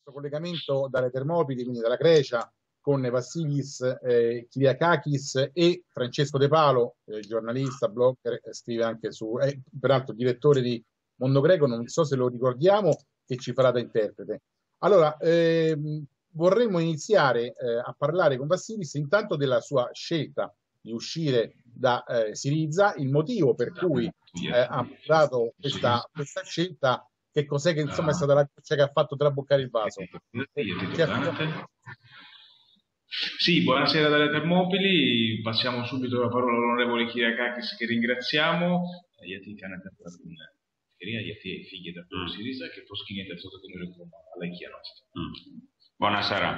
questo collegamento dalle Termopili, quindi dalla Grecia, con Vassilis eh, Kyriakakis e Francesco De Palo, eh, giornalista, blogger, eh, scrive anche su, eh, peraltro direttore di Mondo Greco, non so se lo ricordiamo, che ci farà da interprete. Allora, ehm, vorremmo iniziare eh, a parlare con Vassilis intanto della sua scelta di uscire da eh, Siriza, il motivo per cui ha dato questa, questa, scelta, che cos'è che insomma è stata la goccia che ha fatto traboccare il vaso. Sì, buonasera dalle Termopili, passiamo subito la parola all'onorevole Kyriakakis che ringraziamo. Γιατί κάνετε αυτά την ευκαιρία, γιατί φύγετε από το ΣΥΡΙΖΑ και πώς κινείται αυτό το καινούριο κόμμα, αλλά η κοινότητα. Buonasera.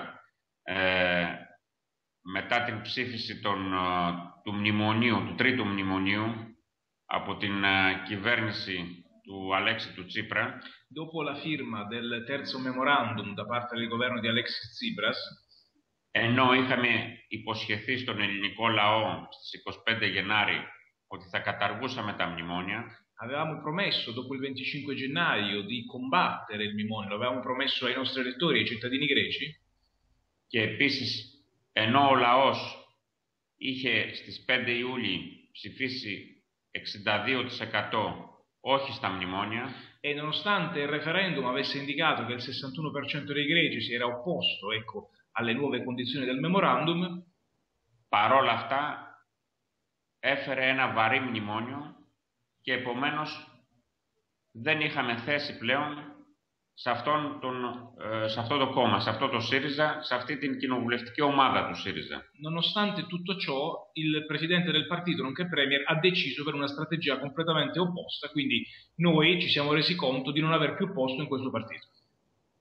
Ε, μετά την ψήφιση των, του μνημονίου, του τρίτου μνημονίου από την κυβέρνηση του Αλέξη του Τσίπρα. Dopo la firma del terzo memorandum da parte del governo di Alexis Tsipras, ενώ είχαμε υποσχεθεί στον ελληνικό λαό στις 25 Γενάρη ότι θα καταργούσαμε τα μνημόνια, avevamo promesso dopo il 25 gennaio di combattere il mnimonio, lo avevamo promesso ai nostri elettori, ai cittadini greci. Και επίσης, ενώ ο λαός είχε στις 5 Ιούλη ψηφίσει 62% όχι στα μνημόνια, e nonostante il referendum avesse indicato che il 61% dei greci si era opposto ecco, alle nuove condizioni del memorandum, παρόλα αυτά έφερε ένα βαρύ μνημόνιο και επομένως δεν είχαμε θέση πλέον σε, αυτόν τον, σε αυτό το κόμμα, σε αυτό το ΣΥΡΙΖΑ, σε αυτή την κοινοβουλευτική ομάδα του ΣΥΡΙΖΑ. Nonostante tutto ciò, il presidente del partito, nonché premier, ha deciso per una strategia completamente opposta, quindi noi ci siamo resi conto di non aver più posto in questo partito.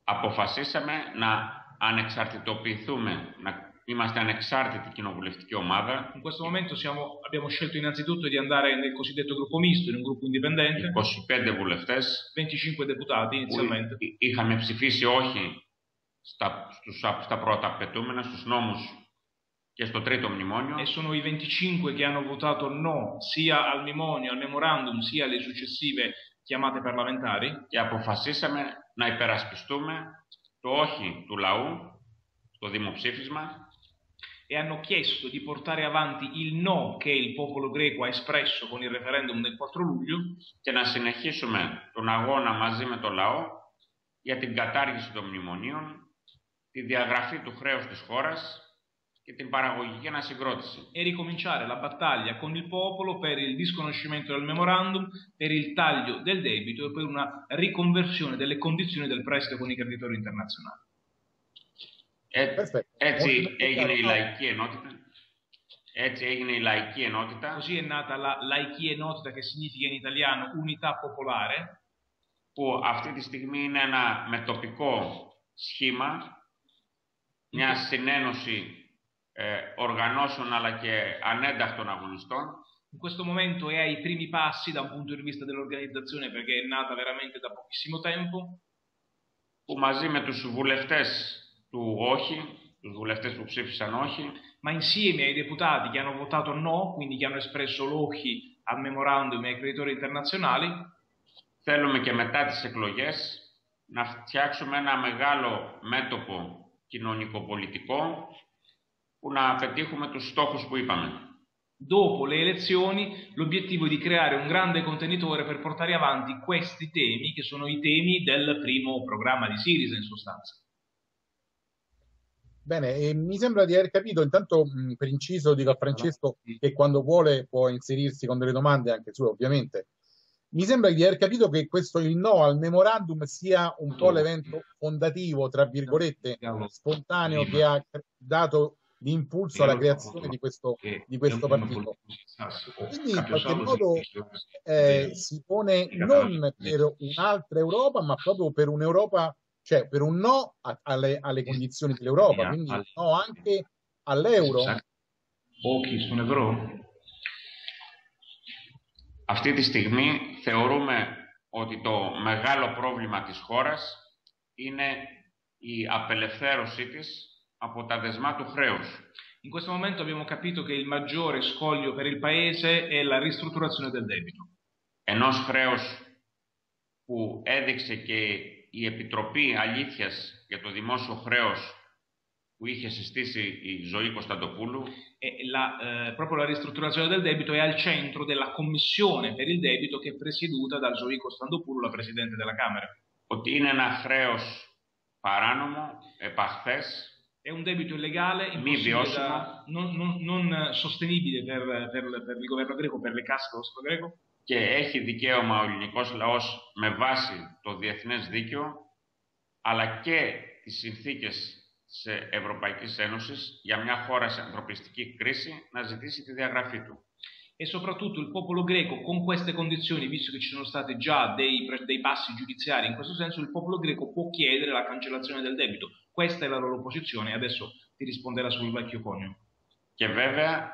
Αποφασίσαμε να ανεξαρτητοποιηθούμε, να Είμαστε ανεξάρτητη κοινοβουλευτική ομάδα. In questo momento siamo, abbiamo scelto innanzitutto di andare nel cosiddetto gruppo misto, in un gruppo indipendente. 25 βουλευτές. 25 deputati inizialmente. Είχαμε ψηφίσει όχι στα, στους, στα πρώτα απαιτούμενα, στους νόμους και στο τρίτο μνημόνιο. E sono i 25 che hanno votato no sia al mnemonio, al memorandum, sia alle successive chiamate parlamentari. Και αποφασίσαμε να υπερασπιστούμε το όχι του λαού στο δημοψήφισμα e hanno chiesto di portare avanti il no che il popolo greco ha espresso con il referendum del 4 luglio και να συνεχίσουμε τον αγώνα μαζί με το λαό για την κατάργηση των μνημονίων, τη διαγραφή του χρέους της χώρας και την παραγωγική ανασυγκρότηση. E ricominciare la battaglia con il popolo per il disconoscimento del memorandum, per il taglio del debito e per una riconversione delle condizioni del prestito con i creditori internazionali. Ε, έτσι έγινε η Λαϊκή Ενότητα. Έτσι έγινε η Λαϊκή Ενότητα. Κosì è nata la Λαϊκή Ενότητα, που significa in italiano Unità Popolare, που αυτή τη στιγμή είναι ένα μετοπικό σχήμα, μια συνένωση ε, οργανώσεων, αλλά και ανένταχτων αγωνιστών. Εν αυτόν τον λόγο, είναι ai primi passi dal punto di vista dell'organizzazione, perché è nata veramente da pochissimo tempo. Που μαζί με τους βουλευτές. του όχι, τους βουλευτές που ψήφισαν όχι. Ma insieme ai deputati che hanno votato no, quindi che hanno espresso l'ochi al memorandum e ai creditori internazionali, θέλουμε και μετά τις εκλογές να φτιάξουμε ένα μεγάλο μέτωπο κοινωνικοπολιτικό που να πετύχουμε τους στόχους που είπαμε. Dopo le elezioni l'obiettivo è di creare un grande contenitore per portare avanti questi temi che sono i temi del primo programma di Sirisa in sostanza. Bene, e mi sembra di aver capito, intanto mh, per inciso dico a Francesco che quando vuole può inserirsi con delle domande anche sue ovviamente. Mi sembra di aver capito che questo il no al memorandum sia un po' l'evento fondativo, tra virgolette, spontaneo che ha dato l'impulso alla creazione di questo, di questo partito. Quindi in qualche modo eh, si pone non per un'altra Europa, ma proprio per un'Europa cioè per un no a, alle, alle, condizioni dell'Europa, quindi un no anche all'euro. Όχι στον ευρώ. Αυτή τη στιγμή θεωρούμε ότι το μεγάλο πρόβλημα της χώρας είναι η απελευθέρωσή της από τα δεσμά του χρέους. In questo momento abbiamo capito che il maggiore scoglio per il Paese è la ristrutturazione del debito. Ενός χρέους που έδειξε και η Επιτροπή Αλήθειας για το δημόσιο χρέος που είχε συστήσει η Ζωή Κωνσταντοπούλου. E la, eh, proprio la ristrutturazione del debito è al centro della commissione per il debito che è presieduta da Zoe Costandopoulou, la Presidente della Camera. Ότι είναι ένα χρέος παράνομο, επαχθές, È un debito illegale, Mi impossibile biosimo. da- non, non- non sostenibile per, per- per il governo greco, per le casse dello Stato greco, και έχει δικαίωμα ο ελληνικός λαός με βάση το διεθνές δίκαιο αλλά και τις συνθήκες της Ευρωπαϊκής Ένωσης για μια χώρα σε ανθρωπιστική κρίση να ζητήσει τη διαγραφή του. e soprattutto il popolo greco con queste condizioni, visto che ci sono stati già dei, pre- dei passi giudiziari in questo senso, il popolo greco può chiedere la cancellazione del debito. Questa è la loro posizione, adesso ti risponderà sul vecchio conio. Και βέβαια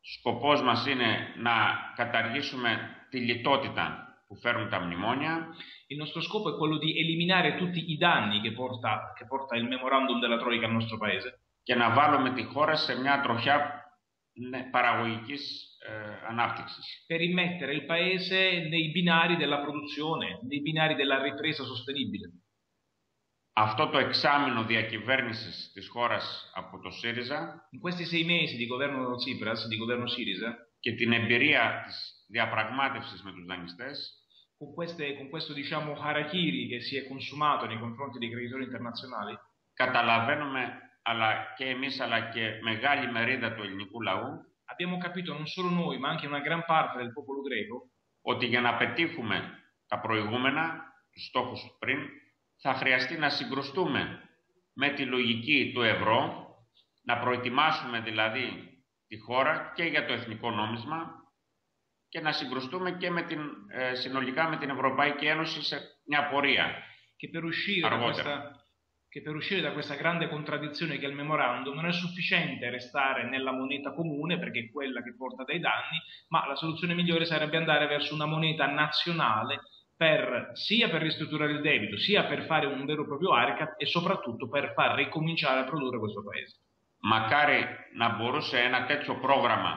σκοπός μας είναι να καταργήσουμε τη λιτότητα που φέρουν τα μνημόνια Il nostro scopo è quello di eliminare tutti i danni che porta, che porta il memorandum della Troica al nostro paese και να βάλουμε τη χώρα σε μια τροχιά ναι, παραγωγικής ε, ανάπτυξης. per immettere il paese nei binari della produzione, nei binari della ripresa sostenibile. Αυτό το εξάμεινο διακυβέρνησης της χώρας από το ΣΥΡΙΖΑ In questi sei mesi di governo Tsipras, di governo Sirisa, και την εμπειρία της διαπραγμάτευσης με τους δανειστές con, queste- con questo diciamo harakiri che si è consumato nei confronti dei creditori internazionali, καταλαβαίνουμε αλλά και εμείς αλλά και μεγάλη μερίδα του ελληνικού λαού abbiamo capito non solo noi, ma anche una gran parte del popolo greco, ότι για να πετύχουμε τα προηγούμενα, τους στόχους πριν, θα χρειαστεί να συγκρουστούμε με τη λογική του ευρώ, να προετοιμάσουμε δηλαδή τη χώρα και για το εθνικό νόμισμα και να συγκρουστούμε και με την, ε, συνολικά με την Ευρωπαϊκή Ένωση σε μια πορεία. che per uscire, da Argotero. questa, che per uscire da questa grande contraddizione che è il memorandum non è sufficiente restare nella moneta comune perché è quella che porta dei danni, ma la soluzione migliore sarebbe andare verso una moneta nazionale per, sia per ristrutturare il debito, sia per fare un vero e proprio ARCAT e soprattutto per far ricominciare a produrre questo paese. Μακάρι να μπορούσε ένα τέτοιο πρόγραμμα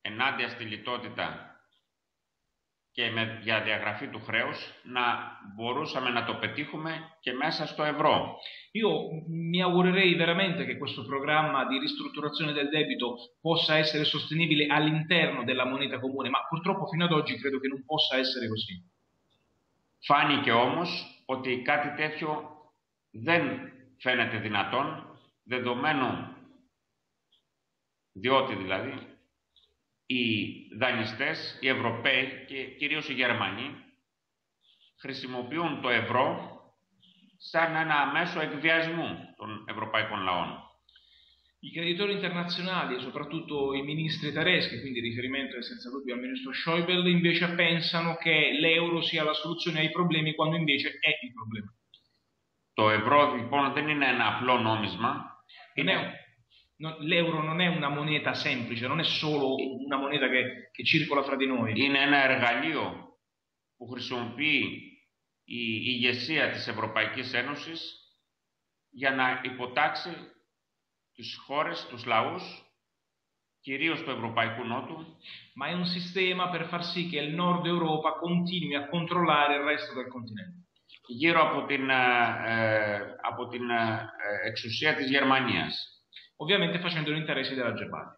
ενάντια στη λιτότητα και με, για διαγραφή του χρέους να μπορούσαμε να το πετύχουμε και μέσα στο ευρώ. Io mi augurerei veramente che questo programma di ristrutturazione del debito possa essere sostenibile all'interno della moneta comune, ma purtroppo fino ad oggi credo che non possa essere così. Φάνηκε όμως ότι κάτι τέτοιο δεν φαίνεται δυνατόν, δεδομένου διότι δηλαδή οι δανειστές, οι Ευρωπαίοι και κυρίως οι Γερμανοί χρησιμοποιούν το ευρώ σαν ένα μέσο εκβιασμού των ευρωπαϊκών λαών. I creditori internazionali e soprattutto i ministri tedeschi, quindi il riferimento è senza dubbio al ministro Schäuble, invece pensano che l'euro sia la soluzione ai problemi quando invece è il problema. Το ευρώ λοιπόν δεν είναι ένα απλό νόμισμα, Non è un- no- l'euro non è una moneta semplice, non è solo una moneta che, che circola fra di noi. είναι ένα εργαλείο που χρησιμοποιεί η ηγεσία της Ευρωπαϊκής Ένωσης για να υποτάξει τις χώρες, τους λαούς, κυρίως του Ευρωπαϊκού Νότου, ma è un sistema per far sì che il nord Europa continui a controllare il resto del continente, γύρω από την, ε, ε, από την ε, ε, εξουσία της Γερμανίας. Ovviamente facendo gli interessi della Germania.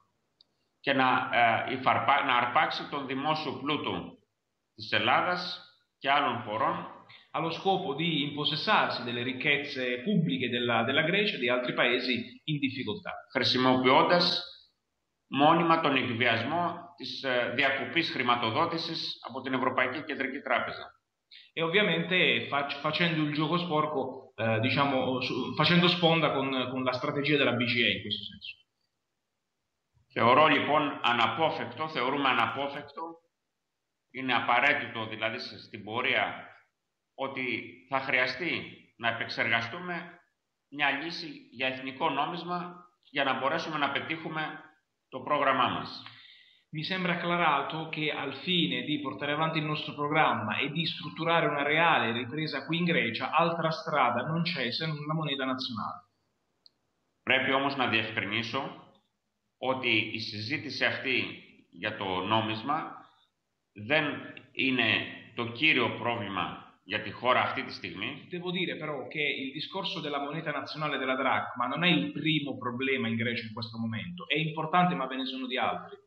και να, ε, υφαρπα- να αρπάξει τον δημόσιο πλούτο της Ελλάδας και άλλων χωρών Ha lo scopo di impossessarsi delle ricchezze pubbliche della, della Grecia e di altri paesi in difficoltà, χρησιμοποιώντας μόνιμα τον εκβιασμό της ε, διακοπής χρηματοδότησης από την Ευρωπαϊκή Κεντρική Τράπεζα. e ovviamente fac- facendo il gioco sporco, eh, diciamo, su- facendo sponda con, con la strategia della BCE in questo senso. Θεωρώ λοιπόν αναπόφευκτο, θεωρούμε αναπόφευκτο, είναι απαραίτητο δηλαδή σε- στην πορεία ότι θα χρειαστεί να επεξεργαστούμε μια λύση για εθνικό νόμισμα για να μπορέσουμε να πετύχουμε το πρόγραμμά μας. Mi sembra acclarato che al fine di portare avanti il nostro programma e di strutturare una reale ripresa qui in Grecia, altra strada non c'è se non la moneta nazionale. Πρέπει όμως να διευκρινίσω ότι η συζήτηση αυτή για το νόμισμα δεν είναι το κύριο πρόβλημα για τη χώρα αυτή τη στιγμή. Devo dire però che il discorso della moneta nazionale della dracma non è il primo problema in Grecia in questo momento. È importante ma ve ne sono di altri.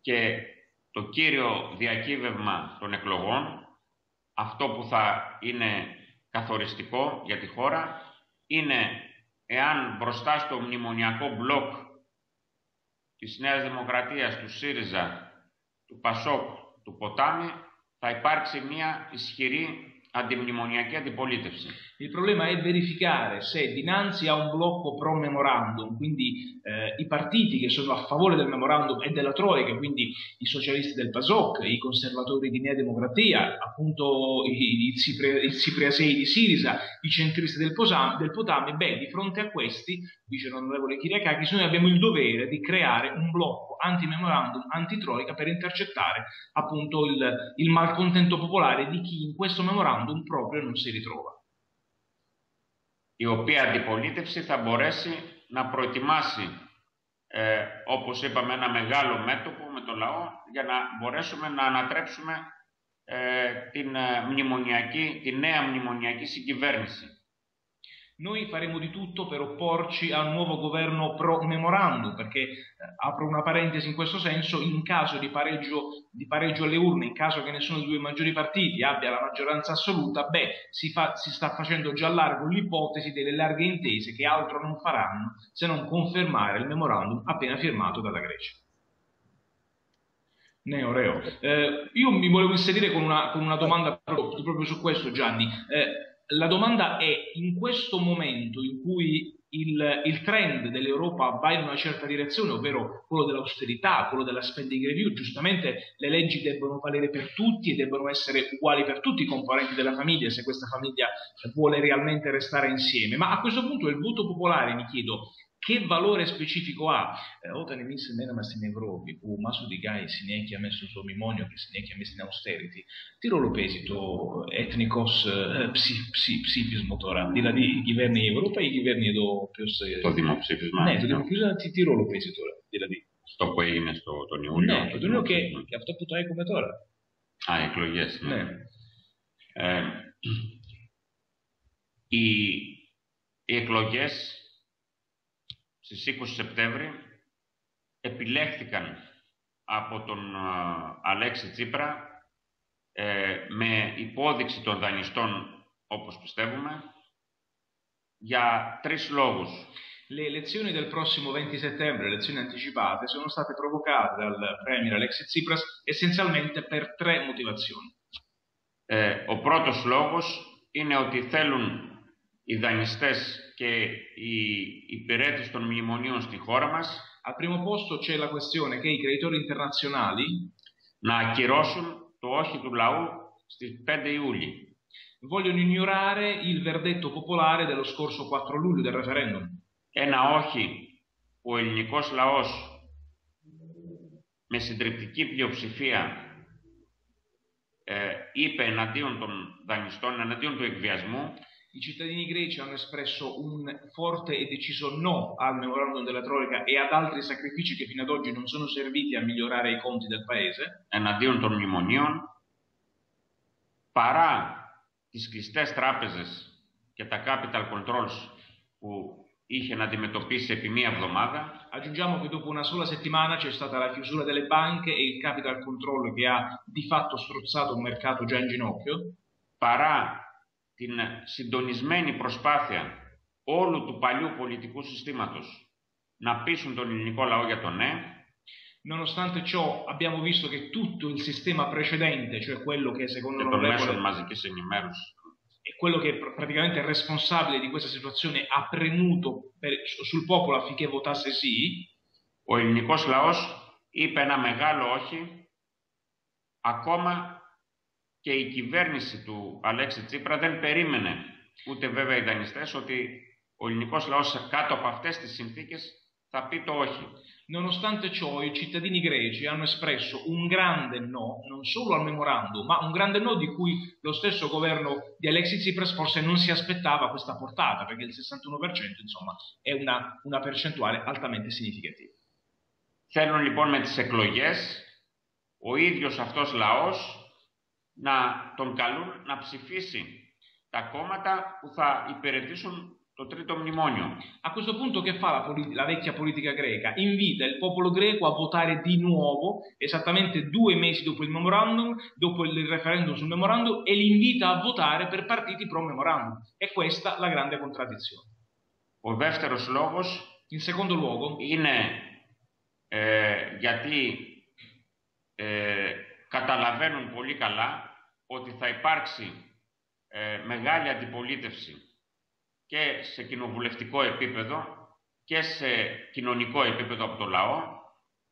Και το κύριο διακύβευμα των εκλογών, αυτό που θα είναι καθοριστικό για τη χώρα, είναι εάν μπροστά στο μνημονιακό μπλοκ της Νέας Δημοκρατίας, του ΣΥΡΙΖΑ, του ΠΑΣΟΚ, του Ποτάμι, θα υπάρξει μια ισχυρή αντιμνημονιακή αντιπολίτευση. Il problema è verificare se dinanzi a un blocco pro memorandum, quindi eh, i partiti che sono a favore del memorandum e della Troica, quindi i socialisti del PASOK, i conservatori di Nea Democratia, appunto i, il, Cipria, il Cipriasei di Sirisa, i centristi del, Posam, del Potami, beh, di fronte a questi, dice l'onorevole Kiriakakis, noi abbiamo il dovere di creare un blocco anti-memorandum, anti-Troica per intercettare appunto il, il malcontento popolare di chi in questo memorandum proprio non si ritrova. η οποία αντιπολίτευση θα μπορέσει να προετοιμάσει, ε, όπως είπαμε, ένα μεγάλο μέτωπο με το λαό για να μπορέσουμε να ανατρέψουμε ε, την, μνημονιακή, τη νέα μνημονιακή συγκυβέρνηση. Noi faremo di tutto per opporci a un nuovo governo pro memorandum, perché eh, apro una parentesi in questo senso, in caso di pareggio, di pareggio, alle urne, in caso che nessuno dei due maggiori partiti abbia la maggioranza assoluta, beh, si, fa, si sta facendo già largo l'ipotesi delle larghe intese che altro non faranno se non confermare il memorandum appena firmato dalla Grecia. Neo Reo. Eh, io mi volevo inserire con una, con una domanda proprio, proprio, su questo, Gianni. Eh, la domanda è, in questo momento in cui il, il, trend dell'Europa va in una certa direzione, ovvero quello dell'austerità, quello della spending review, giustamente le leggi debbono valere per tutti e debbono essere uguali per tutti i componenti della famiglia, se questa famiglia vuole realmente restare insieme. Ma a questo punto il voto popolare, mi chiedo, che valore specifico ha; Όταν εμείς μέναμε στην Ευρώπη που μας οδηγάει συνέχεια μέσα στο μνημόνιο και συνέχεια μέσα στην austerity, τι ρόλο παίζει το εθνικός ψη, ψη, ψήφισμο τώρα, δηλαδή η κυβέρνηση η Ευρώπη ή η κυβέρνηση εδώ ποιος... Το δημοψήφισμα. Ναι, το δημοψήφισμα τι, τι ρόλο παίζει τώρα, δηλαδή. Στο που έγινε στο, τον Ιούλιο. Ναι, τον Ιούλιο και, και αυτό που το έχουμε τώρα. Α, εκλογές. Ναι. ναι. Ε, οι, οι εκλογές στις 20 Σεπτέμβρη επιλέχθηκαν από τον Αλέξη Τσίπρα ε, με υπόδειξη των δανειστών, όπως πιστεύουμε, για τρεις λόγους. Le elezioni del prossimo 20 settembre, elezioni anticipate, sono state provocate dal premier Alexis Tsipras essenzialmente per tre motivazioni. Ε, ο πρώτος λόγος είναι ότι θέλουν οι δανειστές και οι υπηρέτες των μνημονίων στη χώρα μας Al primo posto c'è la questione che i creditori internazionali να ακυρώσουν το όχι του λαού στις 5 Ιούλη. Vogliono ignorare il verdetto popolare dello scorso 4 luglio del referendum. Ένα όχι που ο ελληνικός λαός με συντριπτική πλειοψηφία ε, είπε εναντίον των δανειστών, εναντίον του εκβιασμού i cittadini greci hanno espresso un forte e deciso no al memorandum della Troica e ad altri sacrifici che fino ad oggi non sono serviti a migliorare i conti del paese. Εναντίον των μνημονίων, παρά τις κλειστές τράπεζες και τα capital controls που είχε να αντιμετωπίσει επί μία εβδομάδα. Aggiungiamo che dopo una sola settimana c'è stata la chiusura delle banche e il capital control che ha di fatto strozzato un mercato già in ginocchio. Παρά την συντονισμένη προσπάθεια όλου του παλιού πολιτικού συστήματος να πείσουν τον ελληνικό λαό για το ναι. Nonostante ciò abbiamo visto che tutto il sistema precedente, cioè quello che secondo l'onorevole è quello che praticamente è responsabile di questa situazione ha premuto per, sul popolo affinché votasse sì. Ο ελληνικός λαός είπε ένα μεγάλο όχι ακόμα και η κυβέρνηση του Αλέξη Τσίπρα δεν περίμενε, ούτε βέβαια οι δανειστές, ότι ο ελληνικός λαός κάτω από αυτές τις συνθήκες θα πει το όχι. Nonostante ciò, i cittadini greci hanno espresso un grande no, non solo al memorandum, ma un grande no di cui lo stesso governo di Alexis Tsipras forse non si aspettava questa portata, perché il 61% insomma è una, una percentuale altamente significativa. Θέλουν λοιπόν με τις εκλογές ο ίδιος αυτός λαός να τον καλούν να ψηφίσει τα κόμματα που θα υπηρετήσουν το τρίτο mnemonio. A questo punto che fa la, polit- la, vecchia politica greca? Invita il popolo greco a votare di nuovo, esattamente due mesi dopo il memorandum, dopo il referendum sul memorandum, e li invita a votare per partiti pro memorandum. E questa la grande contraddizione. Ο δεύτερος λόγος In secondo luogo, είναι ε, γιατί ε, καταλαβαίνουν πολύ καλά ότι θα υπάρξει ε, μεγάλη αντιπολίτευση και σε κοινοβουλευτικό επίπεδο και σε κοινωνικό επίπεδο από το λαό,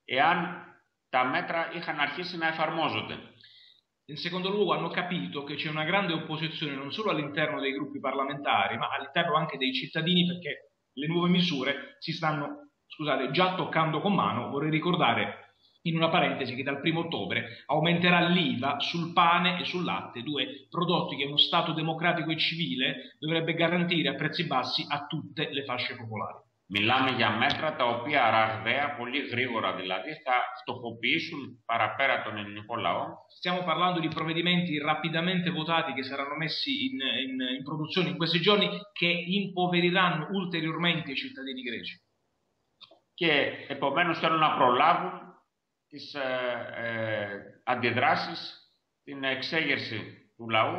εάν τα μέτρα είχαν αρχίσει να εφαρμόζονται. In secondo luogo hanno capito che c'è una grande opposizione non solo all'interno dei gruppi parlamentari, ma all'interno anche dei cittadini perché le nuove misure si stanno, scusate, già toccando con mano. Vorrei ricordare in una parentesi che dal primo ottobre aumenterà l'IVA sul pane e sul latte, due prodotti che uno Stato democratico e civile dovrebbe garantire a prezzi bassi a tutte le fasce popolari. Μιλάμε για μέτρα τα οποία ραγδαία, πολύ γρήγορα δηλαδή, θα φτωχοποιήσουν παραπέρα τον ελληνικό λαό. Stiamo parlando di provvedimenti rapidamente votati che saranno messi in, in, in produzione in questi giorni che impoveriranno ulteriormente i cittadini greci. Και επομένως θέλουν να προλάβουν τις ε, ε, αντιδράσεις, την εξέγερση του λαού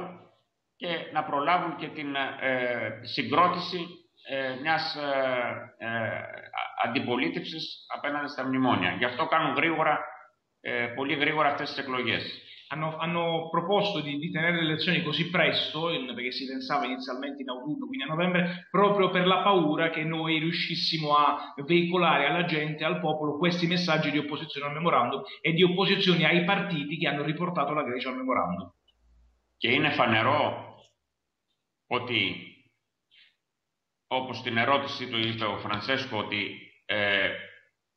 και να προλάβουν και την ε, συγκρότηση ε, μιας ε, αντιπολίτευσης απέναντι στα μνημόνια. Γι' αυτό κάνουν γρήγορα, πολύ γρήγορα αυτές τις εκλογές. Hanno, hanno proposto di, di, tenere le elezioni così presto, in, perché si pensava inizialmente in autunno, quindi a novembre, proprio per la paura che noi riuscissimo a veicolare alla gente, al popolo, questi messaggi di opposizione al memorandum e di opposizione ai partiti che hanno riportato la Grecia al memorandum. Και είναι φανερό ότι, όπως στην ερώτησή του είπε ο Φρανσέσκο, ότι ε,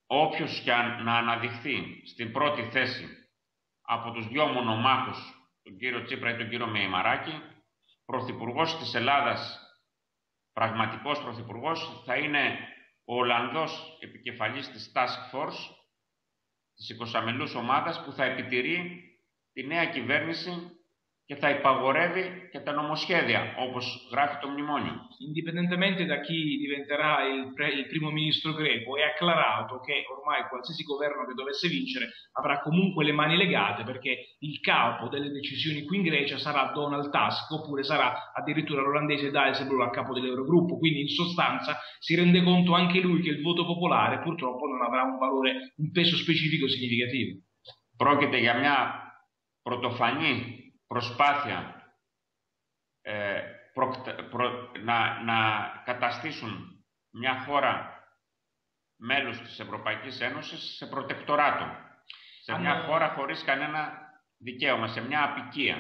όποιος και να αναδειχθεί στην πρώτη θέση από τους δυο μονομάχους, τον κύριο Τσίπρα ή τον κύριο Μεϊμαράκη, πρωθυπουργός της Ελλάδας, πραγματικός πρωθυπουργός, θα είναι ο Ολλανδός επικεφαλής της Task Force, της 20 ομάδας, που θα επιτηρεί τη νέα κυβέρνηση che θα υπαγορεύει και τα νομοσχέδια, όπως γράφει το μνημόνιο. Indipendentemente da chi diventerà il, il primo ministro greco, è acclarato che ormai qualsiasi governo che dovesse vincere avrà comunque le mani legate perché il capo delle decisioni qui in Grecia sarà Donald Tusk oppure sarà addirittura l'olandese Dijsselbloem a capo dell'Eurogruppo. Quindi in sostanza si rende conto anche lui che il voto popolare purtroppo non avrà un valore, un peso specifico significativo. Πρόκειται για μια πρωτοφανή προσπάθεια ε, να, καταστήσουν μια χώρα μέλος της Ευρωπαϊκής Ένωσης σε προτεκτοράτο. Σε μια χώρα χωρίς κανένα δικαίωμα, σε μια απικία.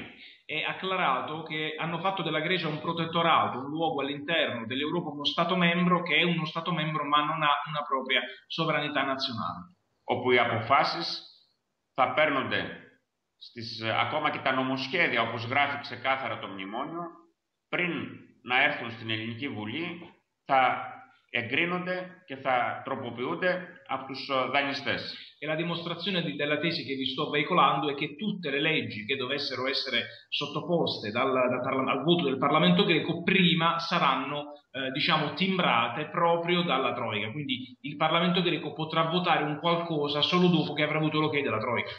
È acclarato ότι έχουν fatto della Grecia un protettorato, un luogo all'interno dell'Europa, uno Stato membro che è uno Stato membro ma non ha una propria sovranità nazionale. Όπου οι αποφάσεις θα παίρνονται στις, ακόμα και τα νομοσχέδια όπως γράφει ξεκάθαρα το μνημόνιο πριν να έρθουν στην Ελληνική Βουλή θα εγκρίνονται και θα τροποποιούνται από τους δανειστές. E la dimostrazione di, della tesi che vi sto veicolando è che tutte le leggi che dovessero essere sottoposte dal, dal, al voto del Parlamento greco prima saranno eh, diciamo timbrate proprio dalla Troica. Quindi il Parlamento greco potrà votare un qualcosa solo dopo che avrà avuto l'ok della Troica.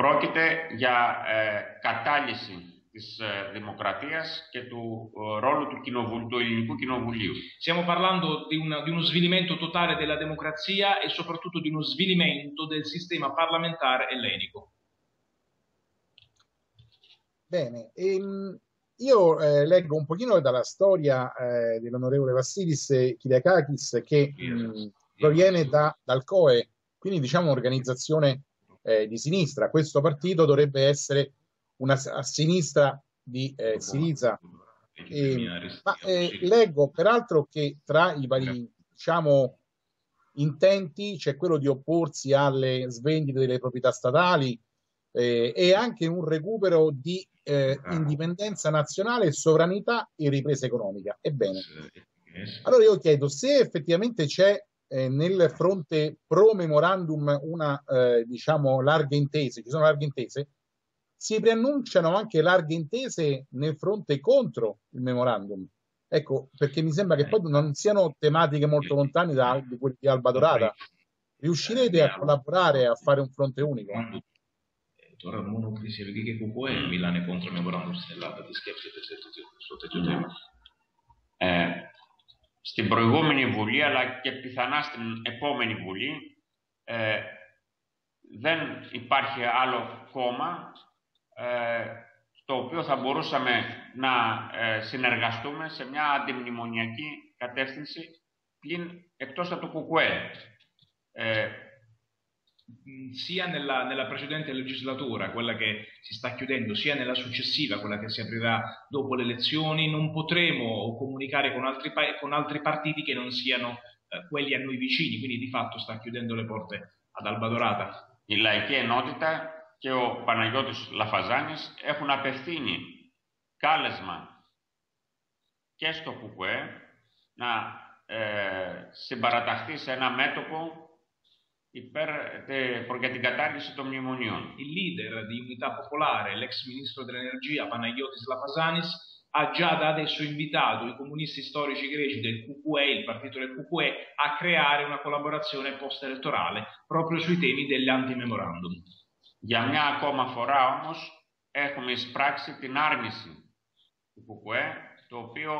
Πρόκειται για ε, κατάλυση της ε, δημοκρατίας και του ε, ρόλου του, κοινοβουλ... του ελληνικού κοινοβουλίου. Stiamo parlando di, una, di uno svilimento totale della democrazia e soprattutto di uno svilimento del sistema parlamentare ellenico. Bene, ehm, io eh, leggo un pochino dalla storia eh, dell'onorevole Vassilis Kyriakakis che mh, proviene da, dal COE, quindi diciamo un'organizzazione eh, di sinistra. Questo partito dovrebbe essere una, a sinistra di eh, Siriza. E, ma eh, leggo peraltro che tra i vari diciamo, intenti c'è quello di opporsi alle svendite delle proprietà statali eh, e anche un recupero di eh, indipendenza nazionale, sovranità e ripresa economica. Ebbene, allora io chiedo se effettivamente c'è eh, nel fronte pro memorandum una eh, diciamo larghe intese, ci sono larghe intese, si preannunciano anche larghe intese nel fronte contro il memorandum. Ecco, perché mi sembra che eh. poi non siano tematiche molto lontane da quel di Alba Dorata. Riuscirete a collaborare, a fare un fronte unico? Ora Tornano un'u crisi che cucù e Milano contro il memorandum stellato di scherzi per tutti i suoi Ε, στην προηγούμενη Βουλή, αλλά και πιθανά στην επόμενη Βουλή, ε, δεν υπάρχει άλλο κόμμα ε, στο οποίο θα μπορούσαμε να ε, συνεργαστούμε σε μια αντιμνημονιακή κατεύθυνση πλην εκτός από το ΚΚΕ. Ε, sia nella, nella, precedente legislatura, quella che si sta chiudendo, sia nella successiva, quella che si aprirà dopo le elezioni, non potremo comunicare con altri, con altri partiti che non siano eh, quelli a noi vicini, quindi di fatto sta chiudendo le porte ad Alba Dorata. Η λαϊκή ενότητα και ο Παναγιώτης Λαφαζάνης έχουν απευθύνει κάλεσμα και στο ΚΚΕ να ε, συμπαραταχθεί σε ένα μέτωπο υπέρ, τε, για την κατάργηση των μνημονίων. Il leader di Unità Popolare, l'ex ministro dell'energia Panagiotis Lafasanis, ha già da adesso invitato i comunisti storici greci del QQE, il partito del QQE, a creare una collaborazione post-elettorale proprio sui temi degli anti-memorandum. Για μια ακόμα φορά όμως έχουμε εισπράξει την άρνηση του QQE, το οποίο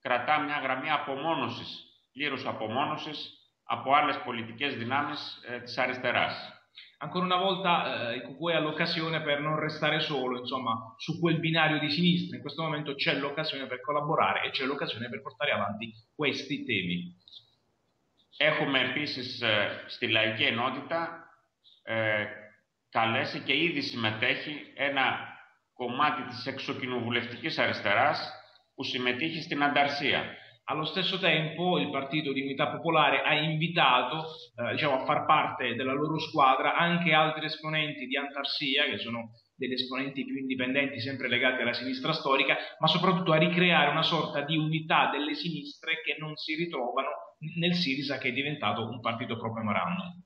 κρατά μια γραμμή απομόνωσης, πλήρους απομόνωσης από άλλες πολιτικές δυνάμεις ε, της αριστεράς. Ancora una volta eh, il QQE ha l'occasione per non restare solo, insomma, su quel binario di sinistra. In questo momento c'è l'occasione per collaborare e c'è l'occasione per portare avanti questi temi. Έχουμε επίσης ε, στη λαϊκή ενότητα ε, καλέσει και ήδη συμμετέχει ένα κομμάτι της εξοκοινοβουλευτικής αριστεράς που συμμετείχε στην ανταρσία. Allo stesso tempo il Partito di Unità Popolare ha invitato eh, diciamo, a far parte della loro squadra anche altri esponenti di Antarsia, che sono degli esponenti più indipendenti, sempre legati alla sinistra storica, ma soprattutto a ricreare una sorta di unità delle sinistre che non si ritrovano nel Sirisa che è diventato un partito proprio memorandum.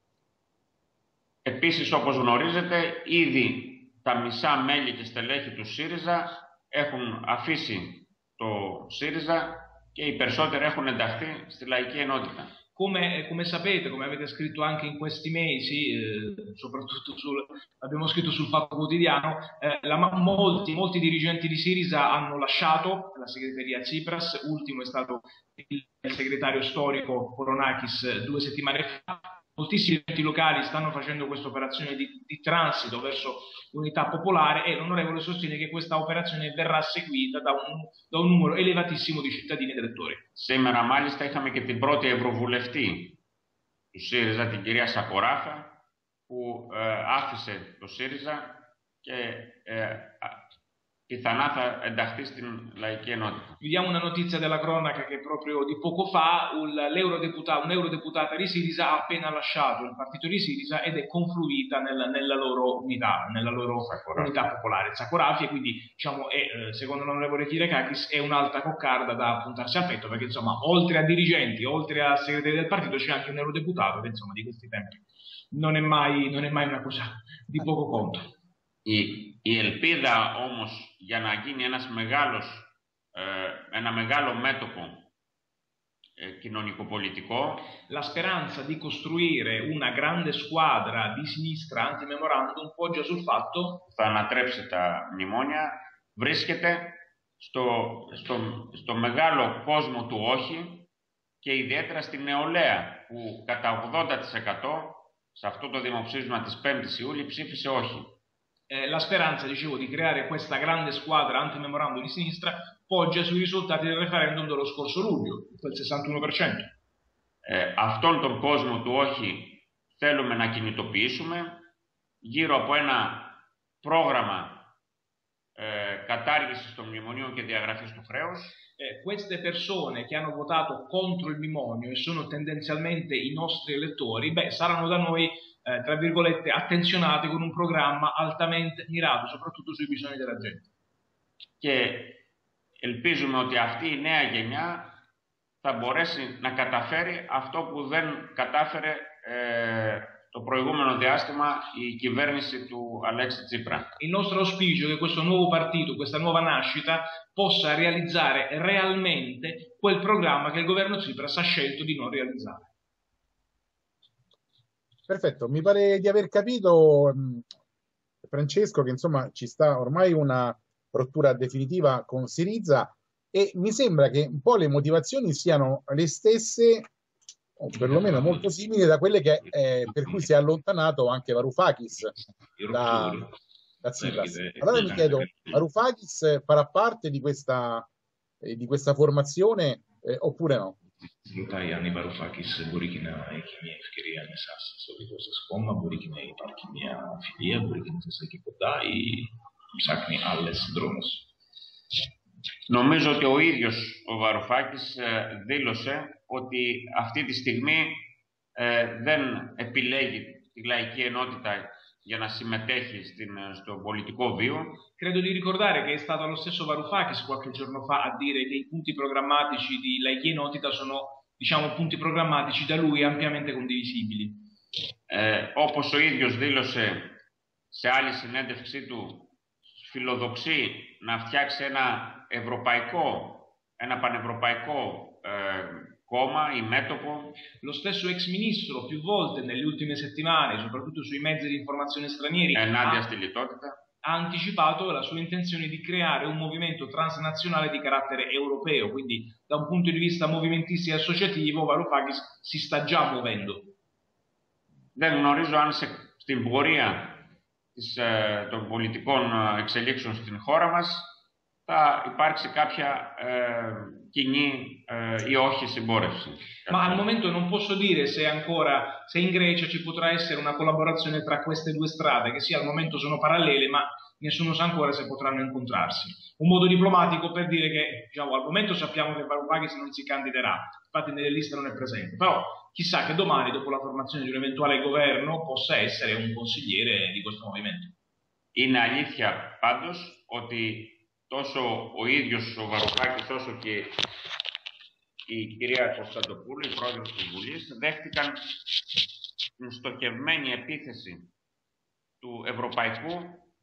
Επίσης, όπως γνωρίζετε, ήδη τα μισά μέλη και στελέχη του ΣΥΡΙΖΑ έχουν αφήσει το ΣΥΡΙΖΑ και οι περισσότεροι έχουν ενταχθεί στη λαϊκή ενότητα. Come, come, sapete, come avete scritto anche in questi mesi, eh, soprattutto sul, abbiamo scritto sul Fatto Quotidiano, eh, la, molti, molti, dirigenti di Sirisa hanno lasciato la segreteria Tsipras, ultimo è stato il, il segretario storico Koronakis due settimane fa, moltissimi enti locali stanno facendo questa operazione di, di, transito verso l'unità popolare e l'onorevole sostiene che questa operazione verrà seguita da un, da un numero elevatissimo di cittadini ed elettori. Σήμερα μάλιστα είχαμε και την πρώτη ευρωβουλευτή του ΣΥΡΙΖΑ, την κυρία Σακοράφα, που ε, άφησε το ΣΥΡΙΖΑ και ε, πιθανά θα ενταχθεί στην λαϊκή ενότητα. Vediamo una notizia della cronaca che proprio di poco fa l'eurodeputata, un'eurodeputata di Sirisa ha appena lasciato il partito di Sirisa ed è confluita nella, nella loro unità, nella loro Sakorafi. unità popolare, Sakorafi, e quindi diciamo è, eh, secondo l'onorevole Kirekakis è un'alta coccarda da puntarsi al petto perché insomma oltre a dirigenti, oltre a segretari del partito c'è anche un eurodeputato che insomma di questi tempi non è mai, non è mai una cosa di poco conto. Η, η ελπίδα όμως για να γίνει ένας μεγάλος, ε, ένα μεγάλο μέτωπο ε, κοινωνικοπολιτικό. La speranza di costruire una grande squadra di sinistra anti-memorandum poggia sul fatto θα ανατρέψει τα μνημόνια, βρίσκεται στο, στο, στο μεγάλο κόσμο του όχι και ιδιαίτερα στην νεολαία που κατά 80% σε αυτό το δημοψήφισμα της 5ης Ιούλη ψήφισε όχι. eh, la speranza, dicevo, di creare questa grande squadra anti-memorandum di sinistra poggia sui risultati del referendum dello scorso luglio, quel 61%. Ε, αυτόν τον κόσμο του όχι θέλουμε να κινητοποιήσουμε γύρω από ένα πρόγραμμα ε, κατάργησης των μνημονίων και διαγραφής του χρέους. Eh, queste persone che hanno votato contro il mnemonio e sono tendenzialmente i nostri elettori, beh, saranno da noi eh, tra virgolette, attenzionate con un programma altamente mirato soprattutto sui bisogni della gente. Και ελπίζουμε ότι αυτή η νέα γενιά θα μπορέσει να καταφέρει αυτό που δεν κατάφερε ε, το το προηγούμενο διάστημα η κυβέρνηση του Αλέξη Τσίπρα. Il nostro auspicio è che questo nuovo partito, questa nuova nascita, possa realizzare realmente quel programma che il governo Tsipras ha scelto di non realizzare. Perfetto, mi pare di aver capito, Francesco, che insomma ci sta ormai una rottura definitiva con Siriza e mi sembra che un po' le motivazioni siano le stesse o perlomeno molto simili da quelle che, eh, per cui si è allontanato anche Varoufakis da, da Tsipras. Allora mi chiedo, Varoufakis farà parte di questa, eh, di questa formazione eh, oppure no? Ρωτάει αν η Βαρουφάκης μπορεί και να έχει μια ευκαιρία μέσα στο δικό σας κόμμα, μπορεί και να υπάρχει μια φιλία, μπορεί και να είστε εκεί κοντά ή ψάχνει άλλες δρόμους. Νομίζω ότι ο ίδιος ο Βαρουφάκης δήλωσε ότι αυτή τη στιγμή δεν επιλέγει τη λαϊκή ενότητα για να συμμετέχει στην, στο πολιτικό βίο. Credo di ricordare che è stato lo stesso Varoufakis qualche giorno fa a dire che i punti programmatici di Laichi Enotita sono, diciamo, punti programmatici da lui ampiamente condivisibili. Ε, όπως ο ίδιος δήλωσε σε άλλη συνέντευξή του, φιλοδοξεί να φτιάξει ένα ευρωπαϊκό, ένα πανευρωπαϊκό ε, κόμμα ή μέτωπο. Lo stesso ex ministro più volte nelle ultime settimane, soprattutto sui mezzi di informazione stranieri, ενάντια στη λιτότητα. ha anticipato la sua intenzione di creare un movimento transnazionale di carattere europeo, quindi da un punto di vista movimentistico e associativo Varoufakis si sta già muovendo. Δεν γνωρίζω αν σε, στην πορεία της, ε, των πολιτικών εξελίξεων στην χώρα μας θα υπάρξει κάποια ε, κοινή ε, ή όχι συμπόρευση. Ma al momento non posso dire se ancora, se in Grecia ci potrà essere una collaborazione tra queste due strade, che sì, al momento sono parallele, ma nessuno sa ancora se potranno incontrarsi. Un modo diplomatico per dire che, diciamo, al momento sappiamo che Varoufakis non si candiderà, infatti nelle liste non è presente, però chissà che domani, dopo la formazione di un eventuale governo, possa essere un consigliere di questo movimento. Είναι αλήθεια πάντως ότι τόσο ο ίδιος ο Βαρουφάκης όσο και η κυρία Κωνσταντοπούλου, η πρόεδρος της Βουλής, δέχτηκαν την στοχευμένη επίθεση του ευρωπαϊκού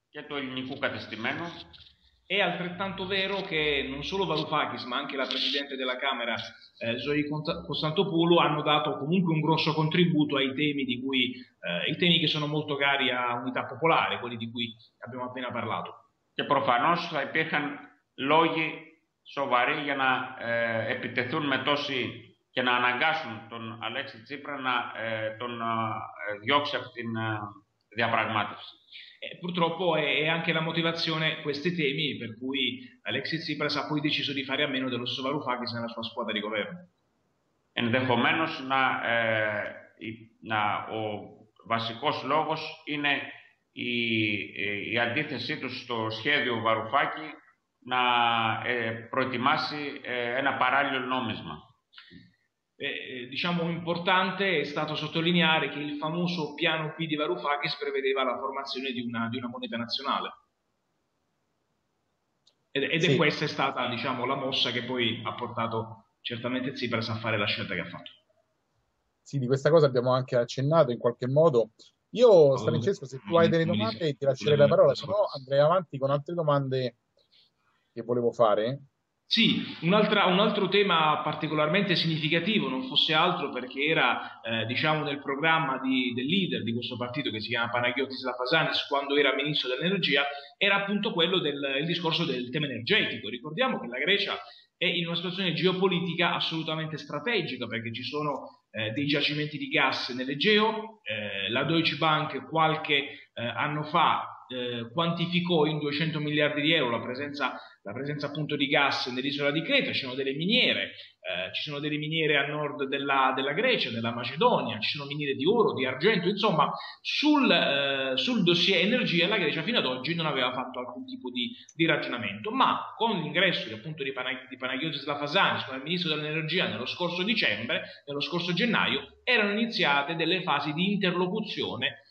και του ελληνικού κατεστημένου È altrettanto vero che non solo Varoufakis, ma anche la Presidente della Camera, eh, Zoe Costantopoulou, hanno dato comunque un grosso contributo ai temi, di cui, eh, i temi che sono molto cari a Unità Popolare, quelli di cui abbiamo appena parlato. Και προφανώς θα υπήρχαν λόγοι σοβαροί για να ε, επιτεθούν με τόση και να αναγκάσουν τον Αλέξη Τσίπρα να ε, τον ε, διώξει από την διαπραγμάτευση. E purtroppo è, è, anche la motivazione, questi temi, per cui Alexis Tsipras ha poi deciso di fare a meno dello stesso Varoufakis nella sua squadra di governo. Ενδεχομένως να, ε, να, ο βασικός λόγος είναι η, η αντίθεσή του στο σχέδιο Βαρουφάκη να ε, προετοιμάσει ε, ένα παράλληλο νόμισμα. Eh, diciamo importante è stato sottolineare che il famoso piano P di Varoufakis prevedeva la formazione di una, di una moneta nazionale. Ed, ed sì. è questa è stata diciamo, la mossa che poi ha portato certamente Tsipras a fare la scelta che ha fatto. Sì, di questa cosa abbiamo anche accennato in qualche modo. io, Francesco, se tu hai delle domande ti lascerei la parola, se no andrei avanti con altre domande che volevo fare. Sì, un, un, altro tema particolarmente significativo, non fosse altro perché era eh, diciamo nel programma di, del leader di questo partito che si chiama Panagiotis Lafasanis quando era ministro dell'energia, era appunto quello del discorso del tema energetico. Ricordiamo che la Grecia è in una situazione geopolitica assolutamente strategica perché ci sono eh, dei giacimenti di gas nell'Egeo, eh, la Deutsche Bank qualche eh, anno fa eh, quantificò in 200 miliardi di euro la presenza, la presenza appunto di gas nell'isola di Creta, ci sono delle miniere, eh, ci sono delle miniere a nord della, della, Grecia, della Macedonia, ci sono miniere di oro, di argento, insomma sul, eh, sul, dossier energia la Grecia fino ad oggi non aveva fatto alcun tipo di, di ragionamento, ma con l'ingresso di, appunto di, Panag- di Panagiotis Lafasanis come ministro dell'energia nello scorso dicembre, nello scorso gennaio, erano iniziate delle fasi di interlocuzione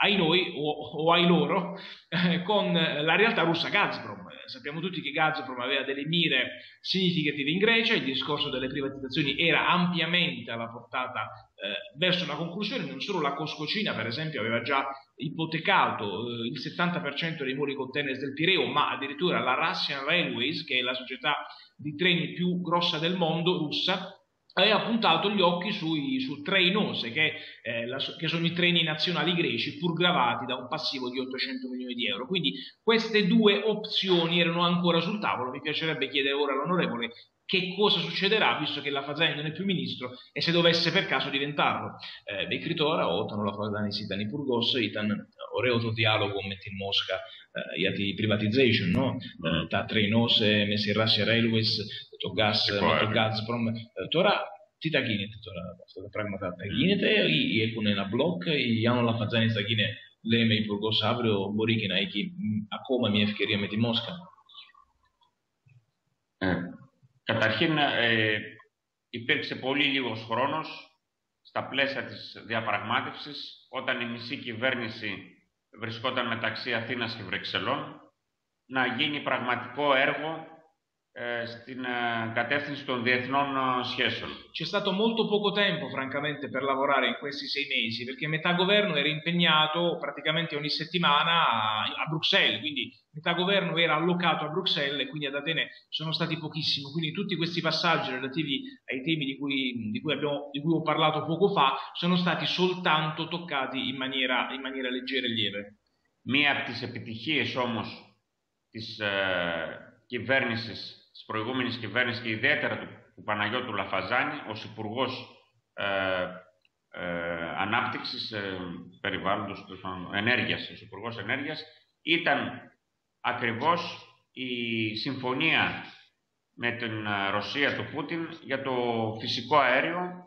ai noi o, o, ai loro eh, con la realtà russa Gazprom. sappiamo tutti che Gazprom aveva delle mire significative in Grecia, il discorso delle privatizzazioni era ampiamente alla portata eh, verso una conclusione, non solo la Coscocina per esempio aveva già ipotecato eh, il 70% dei voli container del Pireo, ma addirittura la Russian Railways, che è la società di treni più grossa del mondo, russa, aveva puntato gli occhi sui, su Trainose, che, eh, la, che, sono i treni nazionali greci, pur gravati da un passivo di 800 milioni di euro. Quindi queste due opzioni erano ancora sul tavolo. Mi piacerebbe chiedere ora all'onorevole che cosa succederà visto che la Fasani non è più ministro e se dovesse per caso diventarlo. Eh, Bekritora, Otan, la Fasani, Sitani Purgos, Itan, Oreoto dialogo mette in Mosca eh, iati privatization, no? Eh, mm. Eh, ta Trainose, Messi Russia Railways, Togas, Gazprom, eh, Tora tita ginete, tora pragmatata mm. ginete, i ekunena blok, i jano la Fasani stagine leme i Purgos avrio, borikina, eki, a koma mi efkerija meti Mosca. Mm. Μια ευκαιρία με τη Μόσχα. Ε, καταρχήν, ε, υπήρξε πολύ λίγος χρόνος στα πλαίσια της διαπραγμάτευσης, όταν η μισή κυβέρνηση βρισκόταν μεταξύ Αθήνας και Βρυξελών, να γίνει πραγματικό έργο στην κατεύθυνση των διεθνών σχέσεων. C'è stato molto poco tempo, francamente, per lavorare in questi sei mesi, perché metà governo era impegnato praticamente ogni settimana a, a Bruxelles, quindi metà governo era allocato a Bruxelles e quindi ad Atene sono stati pochissimi. Quindi tutti questi passaggi relativi ai temi di cui, di cui, abbiamo, di cui ho parlato poco fa sono stati soltanto toccati in maniera, in maniera leggera e lieve. Μία από τις επιτυχίες όμως της ε, κυβέρνησης της προηγούμενης κυβέρνησης και ιδιαίτερα του, του Παναγιώτου Λαφαζάνη ως υπουργός ε, ε, Ανάπτυξης ε, Περιβάλλοντος, Ενέργειας, ως υπουργός Ενέργειας, ήταν ακριβώς η συμφωνία με την Ρωσία του Πούτιν για το φυσικό αέριο,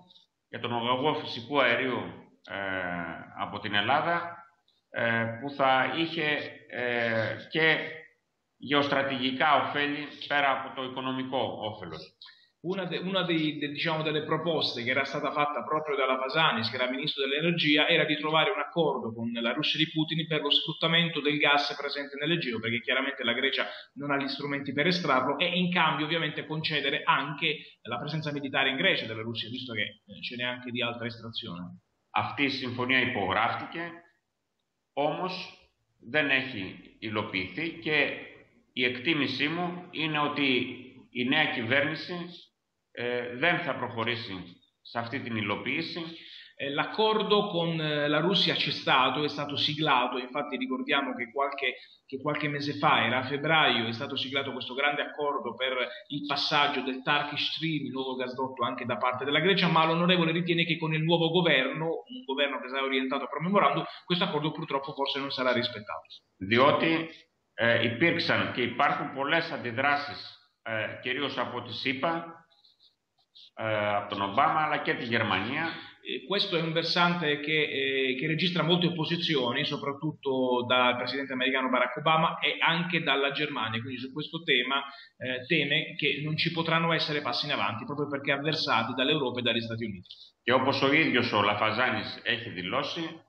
για τον ογαγό φυσικού αερίου ε, από την Ελλάδα, ε, που θα είχε ε, και geostrategica ωφέλη πέρα από το οικονομικό όφελος. Una, de, una dei, de, diciamo, delle proposte che era stata fatta proprio dalla Vasanis, che era ministro dell'energia, era di trovare un accordo con la Russia di Putin per lo sfruttamento del gas presente nelle geo, perché chiaramente la Grecia non ha gli strumenti per estrarlo, e in cambio ovviamente concedere anche la presenza militare in Grecia della Russia, visto che ce n'è anche di altra estrazione. Αυτή η συμφωνία υπογράφτηκε, όμως δεν έχει υλοποιηθεί και η εκτίμησή μου είναι ότι η νέα κυβέρνηση ε, δεν θα προχωρήσει σε αυτή την υλοποίηση. L'accordo con la Russia c'è stato, è stato siglato, infatti ricordiamo che qualche, che qualche, mese fa, era a febbraio, è stato siglato questo grande accordo per il passaggio del Turkish Stream, il nuovo gasdotto anche da parte della Grecia, ma l'onorevole ritiene che con il nuovo governo, un governo che sarà orientato a pro questo accordo purtroppo forse non sarà rispettato. Διότι ε, υπήρξαν και υπάρχουν πολλές αντιδράσεις ε, κυρίως από τη ΣΥΠΑ, ε, από τον Ομπάμα αλλά και τη Γερμανία. Questo è un versante che, eh, che, registra molte opposizioni, soprattutto dal presidente americano Barack Obama e anche dalla Germania. Quindi su questo tema eh, teme che non ci potranno essere passi in avanti proprio perché avversati dall'Europa e dagli Stati Uniti. Και όπως ο ίδιος ο Λαφαζάνης έχει δηλώσει,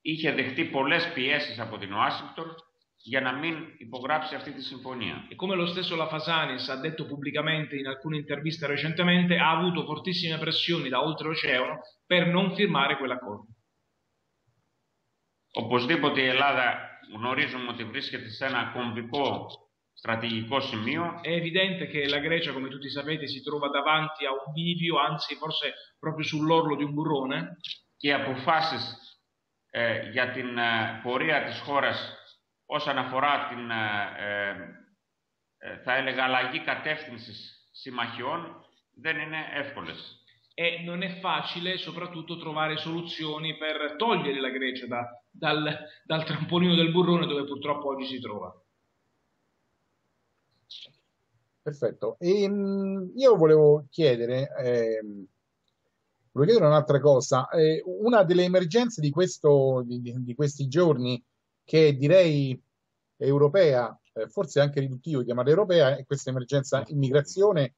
είχε δεχτεί πολλές πιέσεις από την Ουάσιγκτον για να μην υπογράψει αυτή τη συμφωνία. E come lo stesso Lafasanis ha detto pubblicamente in alcune interviste recentemente, ha avuto fortissime pressioni da oltreoceano per non firmare quell'accordo. Οπωσδήποτε η Ελλάδα γνωρίζουμε ότι βρίσκεται σε ένα κομβικό στρατηγικό σημείο. È evidente che la Grecia, come tutti sapete, si trova davanti a un bivio, anzi forse proprio sull'orlo di un burrone. Και οι αποφάσεις ε, για την ε, πορεία της χώρας όσον αφορά την, ε, ε, θα έλεγα, αλλαγή κατεύθυνση συμμαχιών, δεν είναι εύκολες. E non è facile soprattutto trovare soluzioni per togliere la Grecia da, dal, dal trampolino del burrone dove purtroppo oggi si trova. Perfetto. E, um, io volevo chiedere, eh, volevo chiedere un'altra cosa. Eh, una delle emergenze di, questo, di, di questi giorni che direi europea, eh, forse anche riduttivo chiamarla europea, è questa emergenza immigrazione,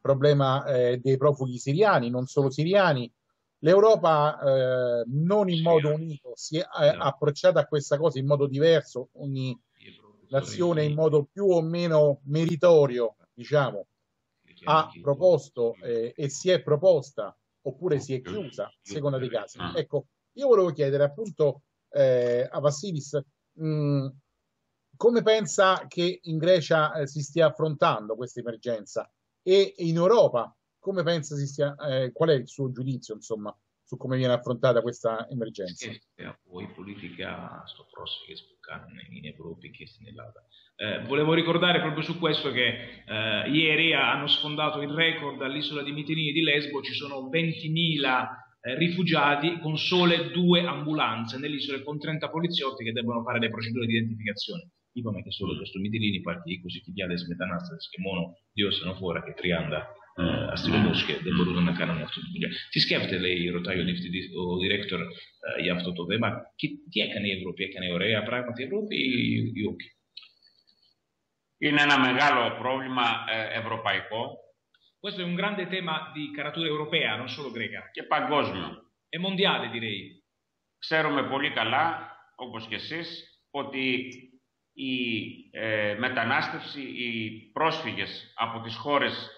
problema eh, dei profughi siriani, non solo siriani. L'Europa eh, non in modo unito si è approcciata a questa cosa in modo diverso, ogni nazione in modo più o meno meritorio, diciamo, ha proposto eh, e si è proposta oppure si è chiusa, a seconda dei casi. Ah. Ecco, io volevo chiedere appunto eh, a Vassilis mm, come pensa che in Grecia eh, si stia affrontando questa emergenza e in Europa come pensa si stia, eh, qual è il suo giudizio insomma su come viene affrontata questa emergenza? Poi politica sto prossimo che spuccano in Europa che se ne lava. Eh, volevo ricordare proprio su questo che eh, ieri hanno sfondato il record all'isola di Mitilini di Lesbo, ci sono 20.000 eh, rifugiati con sole due ambulanze nell'isola con 30 poliziotti che devono fare le procedure di identificazione. Είπαμε και solo questo Mitilini υπάρχει 20.000 μετανάστες και μόνο δύο στενοφόρα και 30 ε, αστυνομικούς και δεν μπορούν να κάνουν αυτό το δουλειά. Τι σκέφτεται, λέει, ρωτάει ο, ο director ε, για αυτό το θέμα και τι έκανε η Ευρώπη, έκανε ωραία πράγματα η Ευρώπη ή όχι. Είναι ένα μεγάλο πρόβλημα ε, ευρωπαϊκό. Questo è un grande tema di caratura europea, non solo greca. Και παγκόσμιο. E mondiale, direi. Ξέρουμε πολύ καλά, όπως και εσείς, ότι η ε, μετανάστευση, οι πρόσφυγες από τις χώρες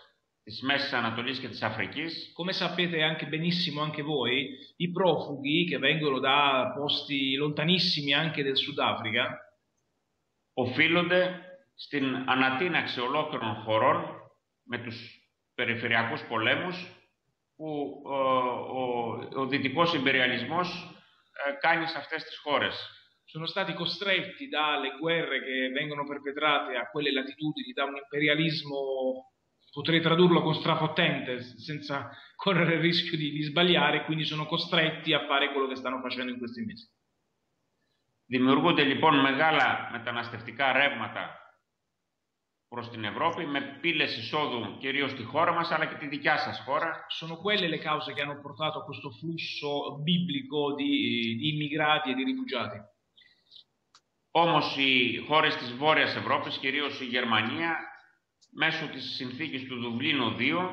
της Μέσης Ανατολής και της Αφρικής. Come sapete anche benissimo anche voi, i profughi che vengono da posti lontanissimi anche del Sudafrica οφείλονται στην ανατείναξη ολόκληρων χωρών με τους περιφερειακούς πολέμους που ο, ο, ο δυτικός υπεριαλισμός κάνει σε αυτές τις χώρες. Sono stati costretti dalle guerre che vengono perpetrate a quelle latitudini da un imperialismo potrei tradurlo con strafottente senza correre il rischio di, di sbagliare, quindi sono costretti a fare quello che stanno facendo in questi mesi. Δημιουργούνται λοιπόν μεγάλα μεταναστευτικά ρεύματα προς την Ευρώπη με πύλες εισόδου κυρίως στη χώρα μας αλλά και τη δικιά σας χώρα. Sono quelle le cause che hanno portato a questo flusso biblico di, di immigrati e di rifugiati. Όμως οι χώρες της Βόρειας Ευρώπης, κυρίως η Γερμανία, μέσω της συνθήκης του Δουβλίνου 2,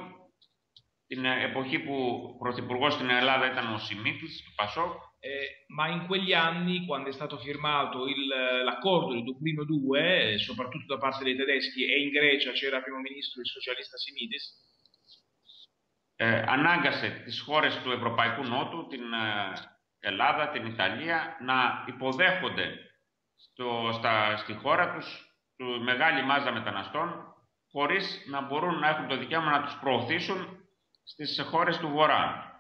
την εποχή που πρωθυπουργός στην Ελλάδα ήταν ο Σιμίτης, του Πασόκ. Eh, ma in quegli anni, quando è stato firmato il, l'accordo di Dublino 2, soprattutto da parte dei tedeschi, e in Grecia c'era primo ministro il socialista Simidis, ε, ανάγκασε τις χώρες του Ευρωπαϊκού Νότου, την Ελλάδα, την Ιταλία, να υποδέχονται στο, στα, στη χώρα τους του μεγάλη μάζα μεταναστών χωρίς να μπορούν να έχουν το δικαίωμα να τους προωθήσουν στις χώρες του Βορρά.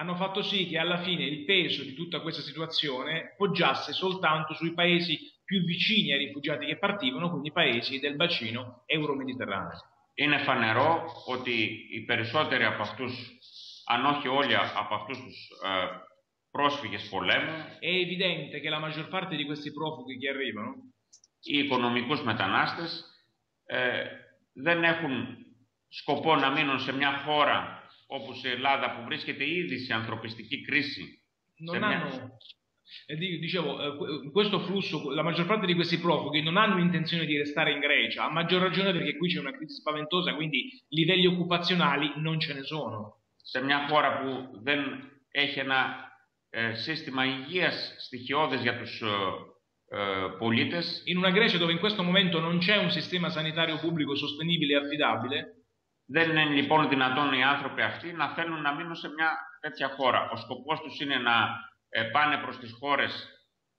Hanno fatto sì che alla fine il peso di tutta questa situazione poggiasse soltanto sui paesi più vicini ai rifugiati che partivano, quindi i paesi del bacino euro-mediterraneo. Είναι φανερό ότι οι περισσότεροι από αυτούς, αν όχι όλοι από αυτούς τους ε, πρόσφυγες πολέμου, è evidente che la maggior parte di questi profughi che arrivano, οι οικονομικούς μετανάστες, ε, δεν έχουν σκοπό να μείνουν σε μια χώρα όπως η Ελλάδα που βρίσκεται ήδη σε ανθρωπιστική κρίση. Non hanno, dicevo, questo flusso, la maggior parte di questi profughi non hanno intenzione di restare in Grecia, a maggior ragione perché qui c'è una crisi spaventosa, quindi livelli occupazionali non ce ne sono. Σε μια χώρα που δεν έχει ένα ε, σύστημα υγείας στοιχειώδες για τους eh, πολίτες. In una Grecia dove in questo momento non c'è un sistema sanitario pubblico sostenibile e affidabile. Δεν είναι λοιπόν δυνατόν οι άνθρωποι αυτοί να θέλουν να μείνουν σε μια τέτοια χώρα. Ο σκοπός τους είναι να ε, πάνε προς τις χώρες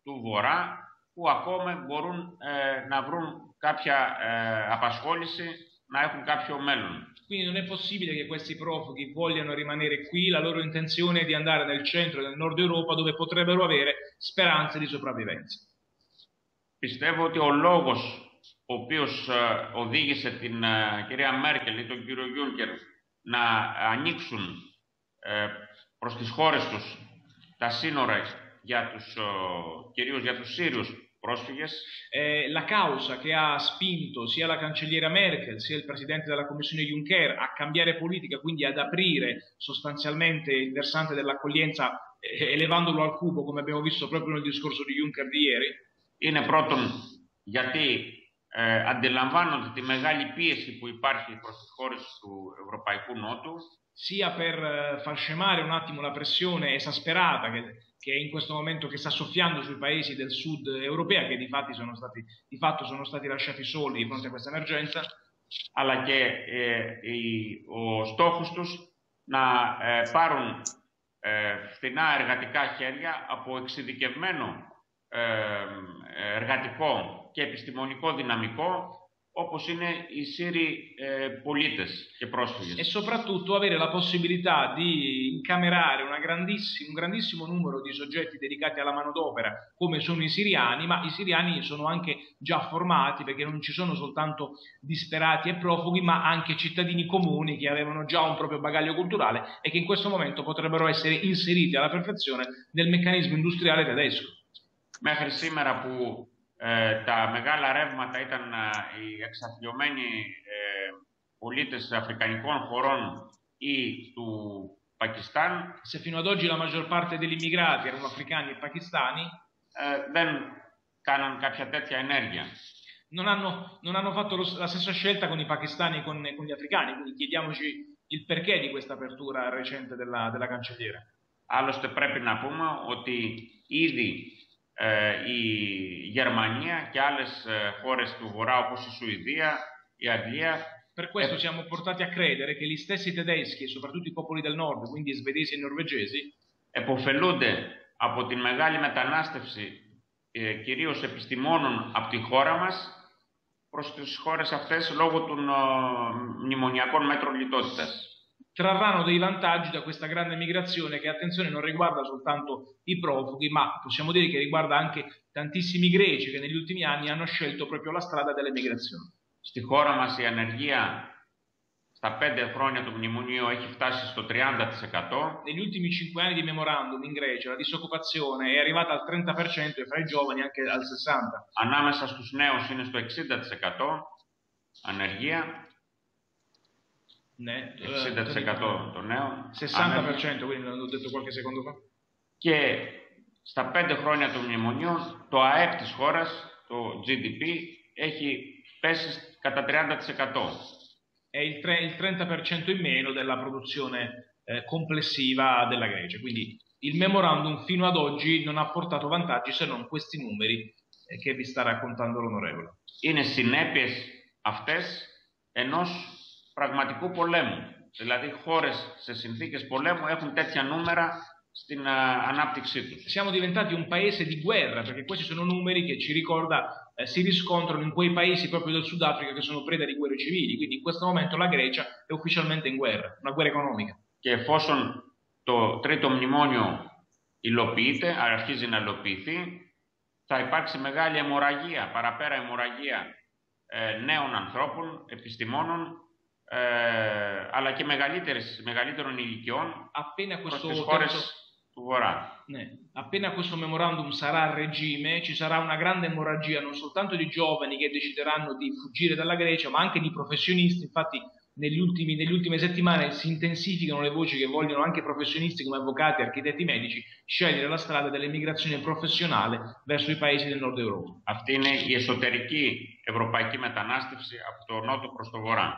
του Βορρά που ακόμα μπορούν ε, να βρουν κάποια ε, απασχόληση, να έχουν κάποιο μέλλον. Quindi non è possibile che questi profughi vogliano rimanere qui, la loro intenzione è di andare nel centro e nel nord Europa dove potrebbero avere speranze di sopravvivenza. Πιστεύω ότι ο λόγος ο οποίος οδήγησε την κυρία Μέρκελ ή τον κύριο Γιούνκερ να ανοίξουν προς τις χώρες τους τα σύνορα για τους, κυρίως για τους Σύριους πρόσφυγες. Eh, la causa che ha spinto sia la cancelliera Merkel sia il presidente della commissione Juncker a cambiare politica, quindi ad aprire sostanzialmente il versante dell'accoglienza eh, elevandolo al cubo, come abbiamo visto proprio nel discorso di Juncker di ieri, είναι πρώτον γιατί ε, αντιλαμβάνονται τη μεγάλη πίεση που υπάρχει προς τις χώρες του Ευρωπαϊκού Νότου sia per far scemare un attimo la pressione esasperata che, che in questo momento che sta soffiando sui paesi del sud europea che di, sono stati, di fatto sono stati lasciati soli di fronte a questa emergenza αλλά και ε, η, ο στόχος τους να ε, πάρουν ε, φθηνά εργατικά χέρια από εξειδικευμένο εργατικό και επιστημονικό δυναμικό όπως είναι οι Siri eh, πολίτες και πρόσφυγες. E soprattutto avere la possibilità di incamerare grandissimo, un grandissimo numero di soggetti dedicati alla manodopera, come sono i siriani, ma i siriani sono anche già formati perché non ci sono soltanto disperati e profughi, ma anche cittadini comuni che avevano già un proprio bagaglio culturale e che in questo momento potrebbero essere inseriti alla perfezione nel meccanismo industriale tedesco. Μέχρι σήμερα που ε, τα μεγάλα ρεύματα ήταν ε, οι εξαθλειωμένοι ε, πολίτες αφρικανικών χωρών ή του Πακιστάν. Se fino ad oggi la maggior parte degli immigrati erano africani e pakistani, ε, δεν κάναν κάποια τέτοια ενέργεια. Non hanno, non hanno fatto lo, la stessa scelta con i pakistani e con, con, gli africani, quindi chiediamoci il perché di questa apertura recente della, della cancelliera. Άλλωστε πρέπει να πούμε ότι ήδη η Γερμανία και άλλες χώρες του Βορρά όπως η Σουηδία, η Αγγλία. Per questo siamo portati a credere che gli stessi tedeschi e soprattutto i popoli del nord, quindi i svedesi e i norvegesi, εποφελούνται από την μεγάλη μετανάστευση ε, κυρίως επιστημόνων από τη χώρα μας προς τις χώρες αυτές λόγω των ε, μνημονιακών μέτρων λιτότητας trarranno dei vantaggi da questa grande migrazione che, attenzione, non riguarda soltanto i profughi, ma possiamo dire che riguarda anche tantissimi greci che negli ultimi anni hanno scelto proprio la strada dell'emigrazione. Στη χώρα μας η ανεργία στα πέντε χρόνια του μνημονίου έχει φτάσει στο 30%. Negli ultimi cinque anni di memorandum in Grecia la disoccupazione è arrivata al 30% e fra i giovani anche al 60%. Ανάμεσα στους νέους είναι στο 60% ανεργία Ναι, 60% των νέων. 60% quindi l'ho detto qualche secondo fa. Και στα πέντε χρόνια του μνημονίου το ΑΕΠ της χώρας, το GDP, έχει πέσει κατά 30%. È il, 30% in meno della produzione eh, complessiva della Grecia. Quindi il memorandum fino ad oggi non ha portato vantaggi se non questi numeri eh, che vi sta raccontando l'onorevole. Είναι συνέπειες αυτές ενός πραγματικού πολέμου. Δηλαδή χώρες σε συνθήκες πολέμου έχουν τέτοια νούμερα στην uh, ανάπτυξή του. Siamo diventati un paese di guerra perché questi sono numeri che ci ricorda eh, si riscontrano in quei paesi proprio del Sudafrica che sono preda di guerre civili. Quindi in questo momento la Grecia è ufficialmente in guerra, una guerra economica. Και εφόσον το τρίτο μνημόνιο υλοποιείται, αρχίζει να υλοποιηθεί, θα υπάρξει μεγάλη αιμορραγία, παραπέρα αιμορραγία ε, νέων ανθρώπων, επιστημόνων, eh, αλλά και μεγαλύτερων ηλικιών appena questo προς τις χώρες του Βορρά. Ναι. Appena questo memorandum sarà a regime, ci sarà una grande emorragia non soltanto di giovani che decideranno di fuggire dalla Grecia, ma anche di professionisti. Infatti, negli ultimi, nelle ultime settimane si intensificano le voci che vogliono anche professionisti come avvocati, architetti medici scegliere la strada dell'emigrazione professionale verso i paesi del nord Europa. Αυτή είναι η εσωτερική ευρωπαϊκή μετανάστευση από το νότο προς το βορρά.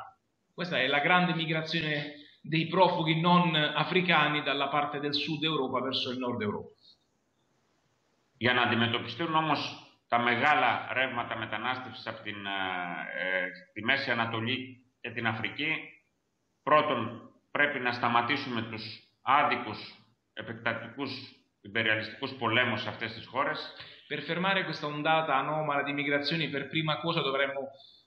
Questa è la grande migrazione dei profughi non africani dalla parte del sud Europa verso il nord Europa. Για να αντιμετωπιστούν όμως τα μεγάλα ρεύματα μετανάστευσης από την, ε, τη Μέση Ανατολή και την Αφρική, πρώτον πρέπει να σταματήσουμε τους άδικους επεκτατικούς imperialistikus πολέμους σε αυτές τις χώρες. Per fermare questa ondata anomala di migrazioni, per prima cosa dovremmo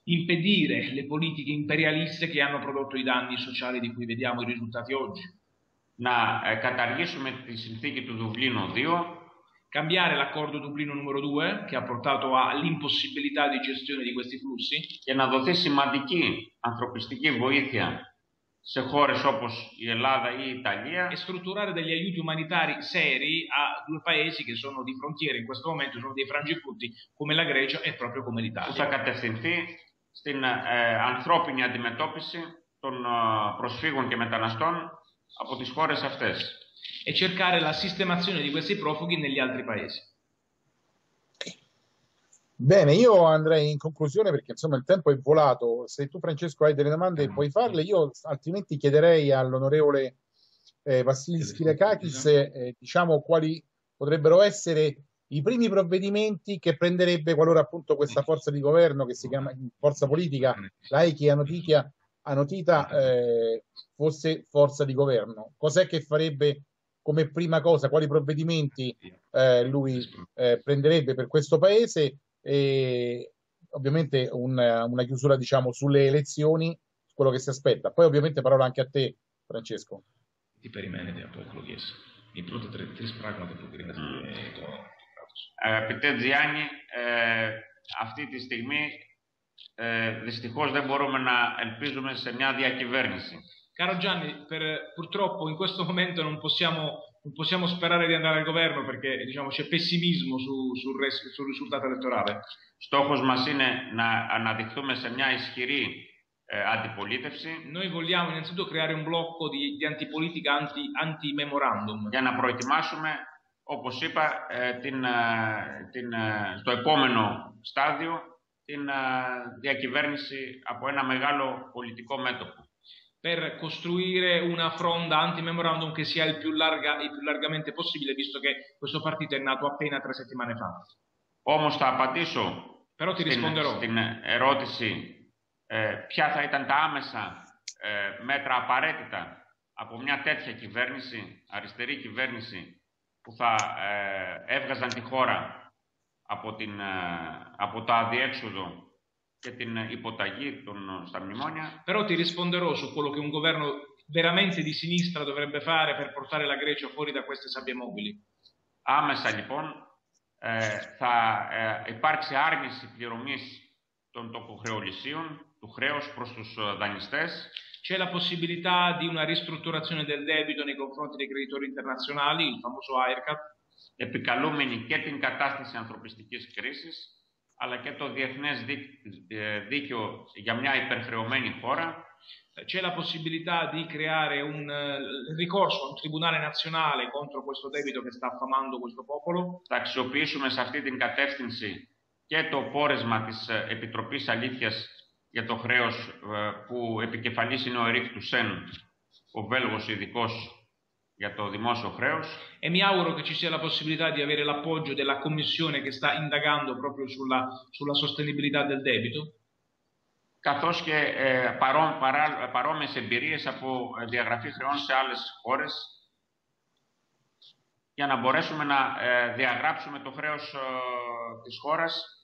impedire le politiche imperialiste che hanno prodotto i danni sociali di cui vediamo i risultati oggi. Να ε, καταργήσουμε τη συνθήκη του Δουβλίνου 2. Cambiare l'accordo Dublino numero 2 che ha portato all'impossibilità di gestione di questi flussi. Και να δοθεί σημαντική ανθρωπιστική βοήθεια σε χώρες όπως η Ελλάδα ή η Italia e strutturare degli aiuti umanitari seri a due paesi che sono di frontiera in questo momento, sono dei frangifutti come la Grecia e proprio come l'Italia. Που θα κατευθυνθεί στην ε, ανθρώπινη αντιμετώπιση των ε, προσφύγων και μεταναστών από τις χώρες αυτές. E cercare la sistemazione di questi profughi negli altri paesi. Bene, io andrei in conclusione perché insomma il tempo è volato. Se tu Francesco hai delle domande puoi farle, io altrimenti chiederei all'onorevole eh, Vassilis Kilakakis eh, diciamo quali potrebbero essere i primi provvedimenti che prenderebbe qualora appunto questa forza di governo che si chiama forza politica, mm. laichi anotitia, anotita, eh, fosse forza di governo. Cos'è che farebbe come prima cosa, quali provvedimenti eh, lui eh, prenderebbe per questo paese e ovviamente un, una chiusura diciamo sulle elezioni, quello che si aspetta. Poi ovviamente parola anche a te Francesco. Ti perimenete a poco lo chiesto. Mi brutto tre, tre spragma che puoi dire. Αγαπητέ Τζιάννη, ε, αυτή τη στιγμή ε, δυστυχώς δεν μπορούμε να ελπίζουμε σε μια διακυβέρνηση. Caro Gianni, per, purtroppo in questo momento non possiamo, non possiamo sperare di andare al governo perché diciamo, c'è pessimismo su, sul, res, sul risultato elettorale. Στόχος μας είναι να αναδειχθούμε σε μια ισχυρή ε, αντιπολίτευση. Noi vogliamo innanzitutto creare un blocco di, di antipolitica anti, anti-memorandum. Για να προετοιμάσουμε όπως είπα, την, την, στο επόμενο στάδιο την διακυβέρνηση από ένα μεγάλο πολιτικό μέτωπο. Per costruire una fronda anti-memorandum che sia il più, larga, il più largamente possibile, visto che questo partito è nato appena tre settimane fa. Όμως θα απαντήσω Però ti risponderò. στην ερώτηση ε, ποια θα ήταν τα άμεσα ε, μέτρα απαραίτητα από μια τέτοια κυβέρνηση, αριστερή κυβέρνηση, που θα ε, έβγαζαν τη χώρα από, την, ε, από το αδιέξοδο και την υποταγή των, στα μνημόνια. Però ti risponderò su quello che un governo veramente di sinistra dovrebbe fare per portare la Grecia fuori da queste sabbie mobili. Άμεσα λοιπόν ε, θα ε, υπάρξει άρνηση πληρωμής των τοκοχρεωλησίων, του χρέους προς τους δανειστές c'è la possibilità di una ristrutturazione del debito nei confronti dei creditori internazionali, il famoso AIRCAP. Επικαλούμενη και την κατάσταση ανθρωπιστικής κρίσης, αλλά και το διεθνές δίκαιο για μια υπερχρεωμένη χώρα. C'è la possibilità di creare un ricorso a un tribunale nazionale contro questo debito che sta affamando questo popolo. Θα αξιοποιήσουμε σε αυτή την κατεύθυνση και το πόρεσμα της Επιτροπής Αλήθειας για το χρέος που επικεφαλής είναι ο Ερικ Τουσέν, ο Βέλγος ειδικός για το δημόσιο χρέος. E mi auguro che ci sia la possibilità di avere l'appoggio della Commissione che sta indagando proprio sulla, sulla sostenibilità del debito. καθώς και ε, παρό, παρά, παρόμοιες εμπειρίες από διαγραφή χρεών σε άλλες χώρες για να μπορέσουμε να ε, διαγράψουμε το χρέος ε, της χώρας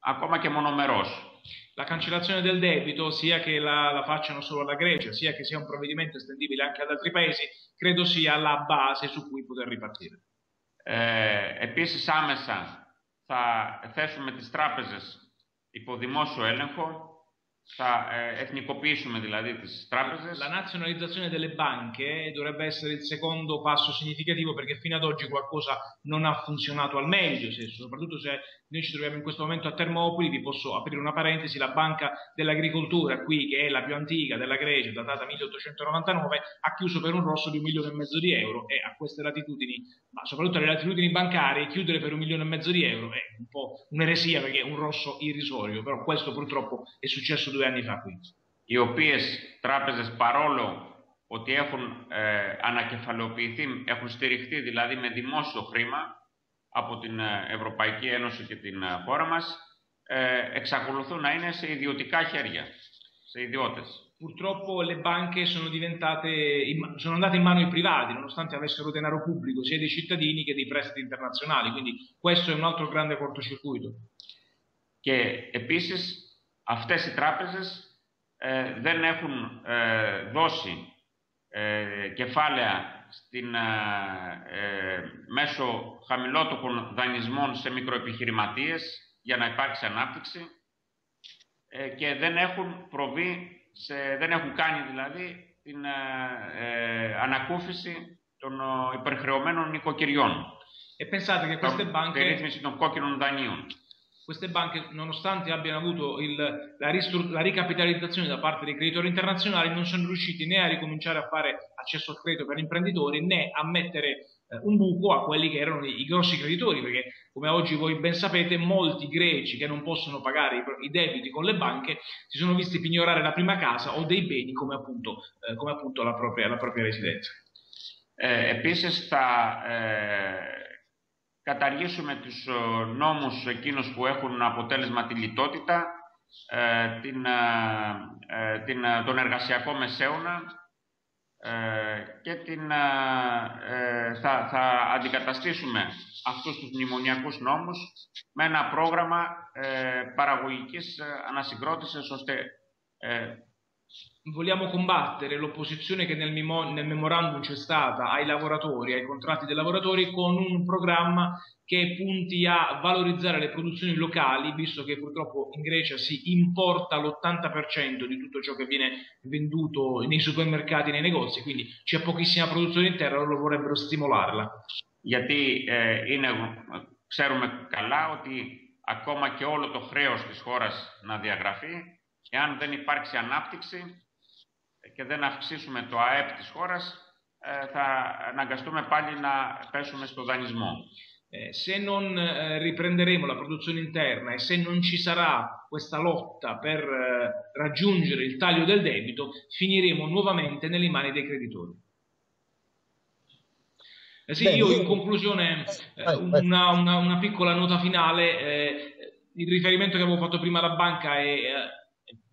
ακόμα και μονομερός. La cancellazione del debito, sia che la, la, facciano solo la Grecia, sia che sia un provvedimento estendibile anche ad altri paesi, credo sia la base su cui poter ripartire. Ε, επίσης άμεσα θα θέσουμε τις τράπεζες υπό δημόσιο έλεγχο θα eh, ethnicopiscime δηλαδή τις τράπεζες. La nazionalizzazione delle banche dovrebbe essere il secondo passo significativo perché fino ad oggi qualcosa non ha funzionato al meglio, se, soprattutto se noi ci troviamo in questo momento a Termopili, vi posso aprire una parentesi, la Banca dell'Agricoltura qui che è la più antica della Grecia, datata 1899, ha chiuso per un rosso di un milione e mezzo di euro e a queste latitudini, ma soprattutto alle latitudini bancarie, chiudere per un milione e mezzo di euro è un po' un'eresia perché è un rosso irrisorio, però questo purtroppo è successo due anni fa qui. Οι οποίες τράπεζες παρόλο ότι έχουν ε, ανακεφαλαιοποιηθεί, έχουν στηριχθεί δηλαδή με δημόσιο χρήμα από την Ευρωπαϊκή Ένωση και την χώρα μας, ε, εξακολουθούν να είναι σε ιδιωτικά χέρια, σε ιδιώτες. Purtroppo le banche sono, diventate, sono andate in mano ai privati, nonostante avessero denaro pubblico sia dei cittadini che dei prestiti internazionali, quindi questo è un altro grande cortocircuito. Και επίσης αυτές οι τράπεζες ε, δεν έχουν ε, δώσει ε, κεφάλαια στην, ε, μέσω χαμηλότοκων δανεισμών σε μικροεπιχειρηματίες για να υπάρξει ανάπτυξη και δεν έχουν προβεί, σε, δεν έχουν κάνει δηλαδή την ανακούφιση των υπερχρεωμένων νοικοκυριών. E pensate che queste banche... Περίθμιση των κόκκινων δανείων. queste banche, nonostante abbiano avuto il, la, ristru- la, ricapitalizzazione da parte dei creditori internazionali, non sono riusciti né a ricominciare a fare accesso al credito per imprenditori né a mettere eh, un buco a quelli che erano i, i, grossi creditori, perché come oggi voi ben sapete molti greci che non possono pagare i, i debiti con le banche si sono visti pignorare la prima casa o dei beni come appunto, eh, come appunto la, propria, la propria residenza. Ε, επίσης θα ε, καταργήσουμε τους νόμους εκείνους που έχουν αποτέλεσμα τη λιτότητα, ε, την, ε, την, τον εργασιακό μεσαίωνα και την, θα, θα αντικαταστήσουμε αυτούς τους μνημονιακούς νόμους με ένα πρόγραμμα παραγωγικής ανασυγκρότησης ώστε vogliamo combattere l'opposizione che nel, memo- nel, memorandum c'è stata ai lavoratori, ai contratti dei lavoratori, con un programma che punti a valorizzare le produzioni locali, visto che purtroppo in Grecia si importa l'80% di tutto ciò che viene venduto nei supermercati e nei negozi, quindi c'è pochissima produzione interna, loro vorrebbero stimolarla. Γιατί ε, είναι, ξέρουμε καλά ότι ακόμα και όλο το χρέος της χώρας να διαγραφεί, εάν δεν υπάρξει ανάπτυξη, και δεν αυξήσουμε το ΑΕΠ της χώρας, θα αναγκαστούμε πάλι να πέσουμε στο δανεισμό. Eh, se non eh, riprenderemo la produzione interna e se non ci sarà questa lotta per eh, raggiungere il taglio del debito, finiremo nuovamente nelle mani dei creditori. Eh sì, Beh, io in conclusione una, una, una, piccola nota finale, il riferimento che avevo fatto prima alla banca è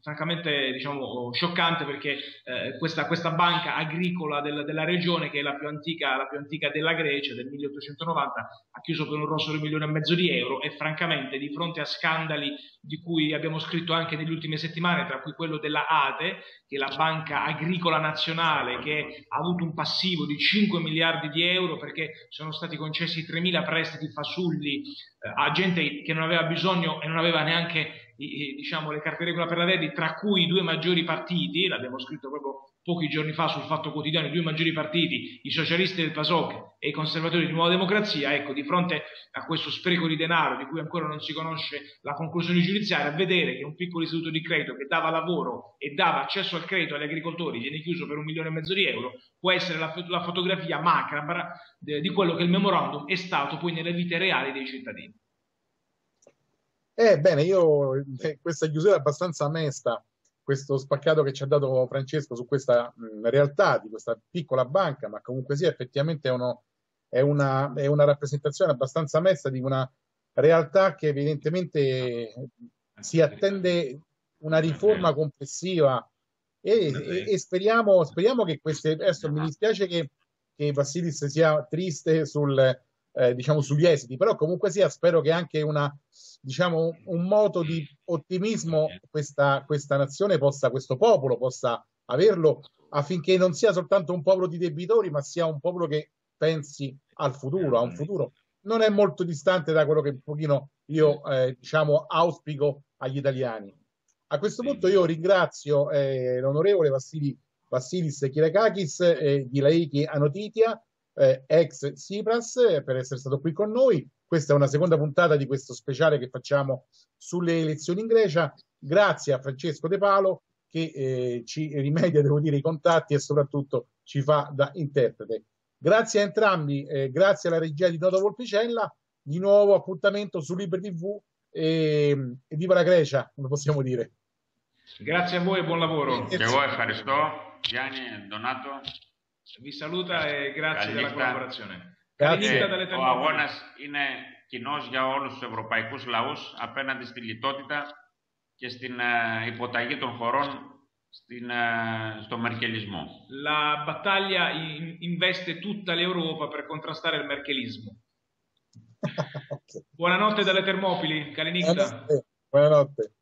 francamente diciamo, scioccante perché eh, questa, questa, banca agricola del, della regione, che è la più, antica, la più, antica, della Grecia, del 1890, ha chiuso per un rossolo milione e mezzo di euro e francamente di fronte a scandali di cui abbiamo scritto anche nelle ultime settimane, tra cui quello della ATE, che è la banca agricola nazionale, che ha avuto un passivo di 5 miliardi di euro perché sono stati concessi 3.000 prestiti fasulli eh, a gente che non aveva bisogno e non aveva neanche diciamo, le carte regola per la Verdi, tra cui i due maggiori partiti, l'abbiamo scritto proprio pochi giorni fa sul Fatto Quotidiano, i due maggiori partiti, i socialisti del PASOK e i conservatori di Nuova Democrazia, ecco, di fronte a questo spreco di denaro di cui ancora non si conosce la conclusione giudiziaria, vedere che un piccolo istituto di credito che dava lavoro e dava accesso al credito agli agricoltori viene chiuso per un milione e mezzo di euro, può essere la, la fotografia macabra di quello che il memorandum è stato poi nelle vite reali dei cittadini. Ebbene, io eh, questa chiusura è abbastanza mesta, questo spaccato che ci ha dato Francesco su questa mh, realtà di questa piccola banca, ma comunque sia effettivamente è, uno, è, una, è una rappresentazione abbastanza mesta di una realtà che evidentemente si attende una riforma complessiva. E, e, e speriamo, speriamo, che queste adesso mi dispiace che, che Vassilis sia triste sul, eh, diciamo, sugli esiti, però comunque sia spero che anche una, diciamo, un moto di ottimismo questa, questa nazione possa, questo popolo possa averlo affinché non sia soltanto un popolo di debitori, ma sia un popolo che pensi al futuro, a un futuro. Non è molto distante da quello che un pochino io eh, diciamo auspico agli italiani. A questo punto io ringrazio eh, l'onorevole Vassili, Vassilis Kirakakis eh, di Laiki Anotitia eh, ex Tsipras, eh, per essere stato qui con noi. Questa è una seconda puntata di questo speciale che facciamo sulle elezioni in Grecia. Grazie a Francesco De Palo che eh, ci rimedia, devo dire, i contatti e soprattutto ci fa da interprete. Grazie a entrambi, eh, grazie alla regia di Dodo Volpicella. Di nuovo appuntamento su Libre TV e, e viva la Grecia, come possiamo dire. Grazie a voi e buon lavoro. Grazie a voi, Faristò, Gianni, Donato. Vi saluta e grazie della collaborazione. Grazie. Ο αγώνα είναι κοινό για όλου του ευρωπαϊκού λαού απέναντι στη λιτότητα και στην υποταγή των χωρών στην, στο merkelismo. La battaglia investe tutta l'Europa per contrastare il merkelismo. Buonanotte dalle Termopili, Kalinikta. Buonanotte. Buonanotte.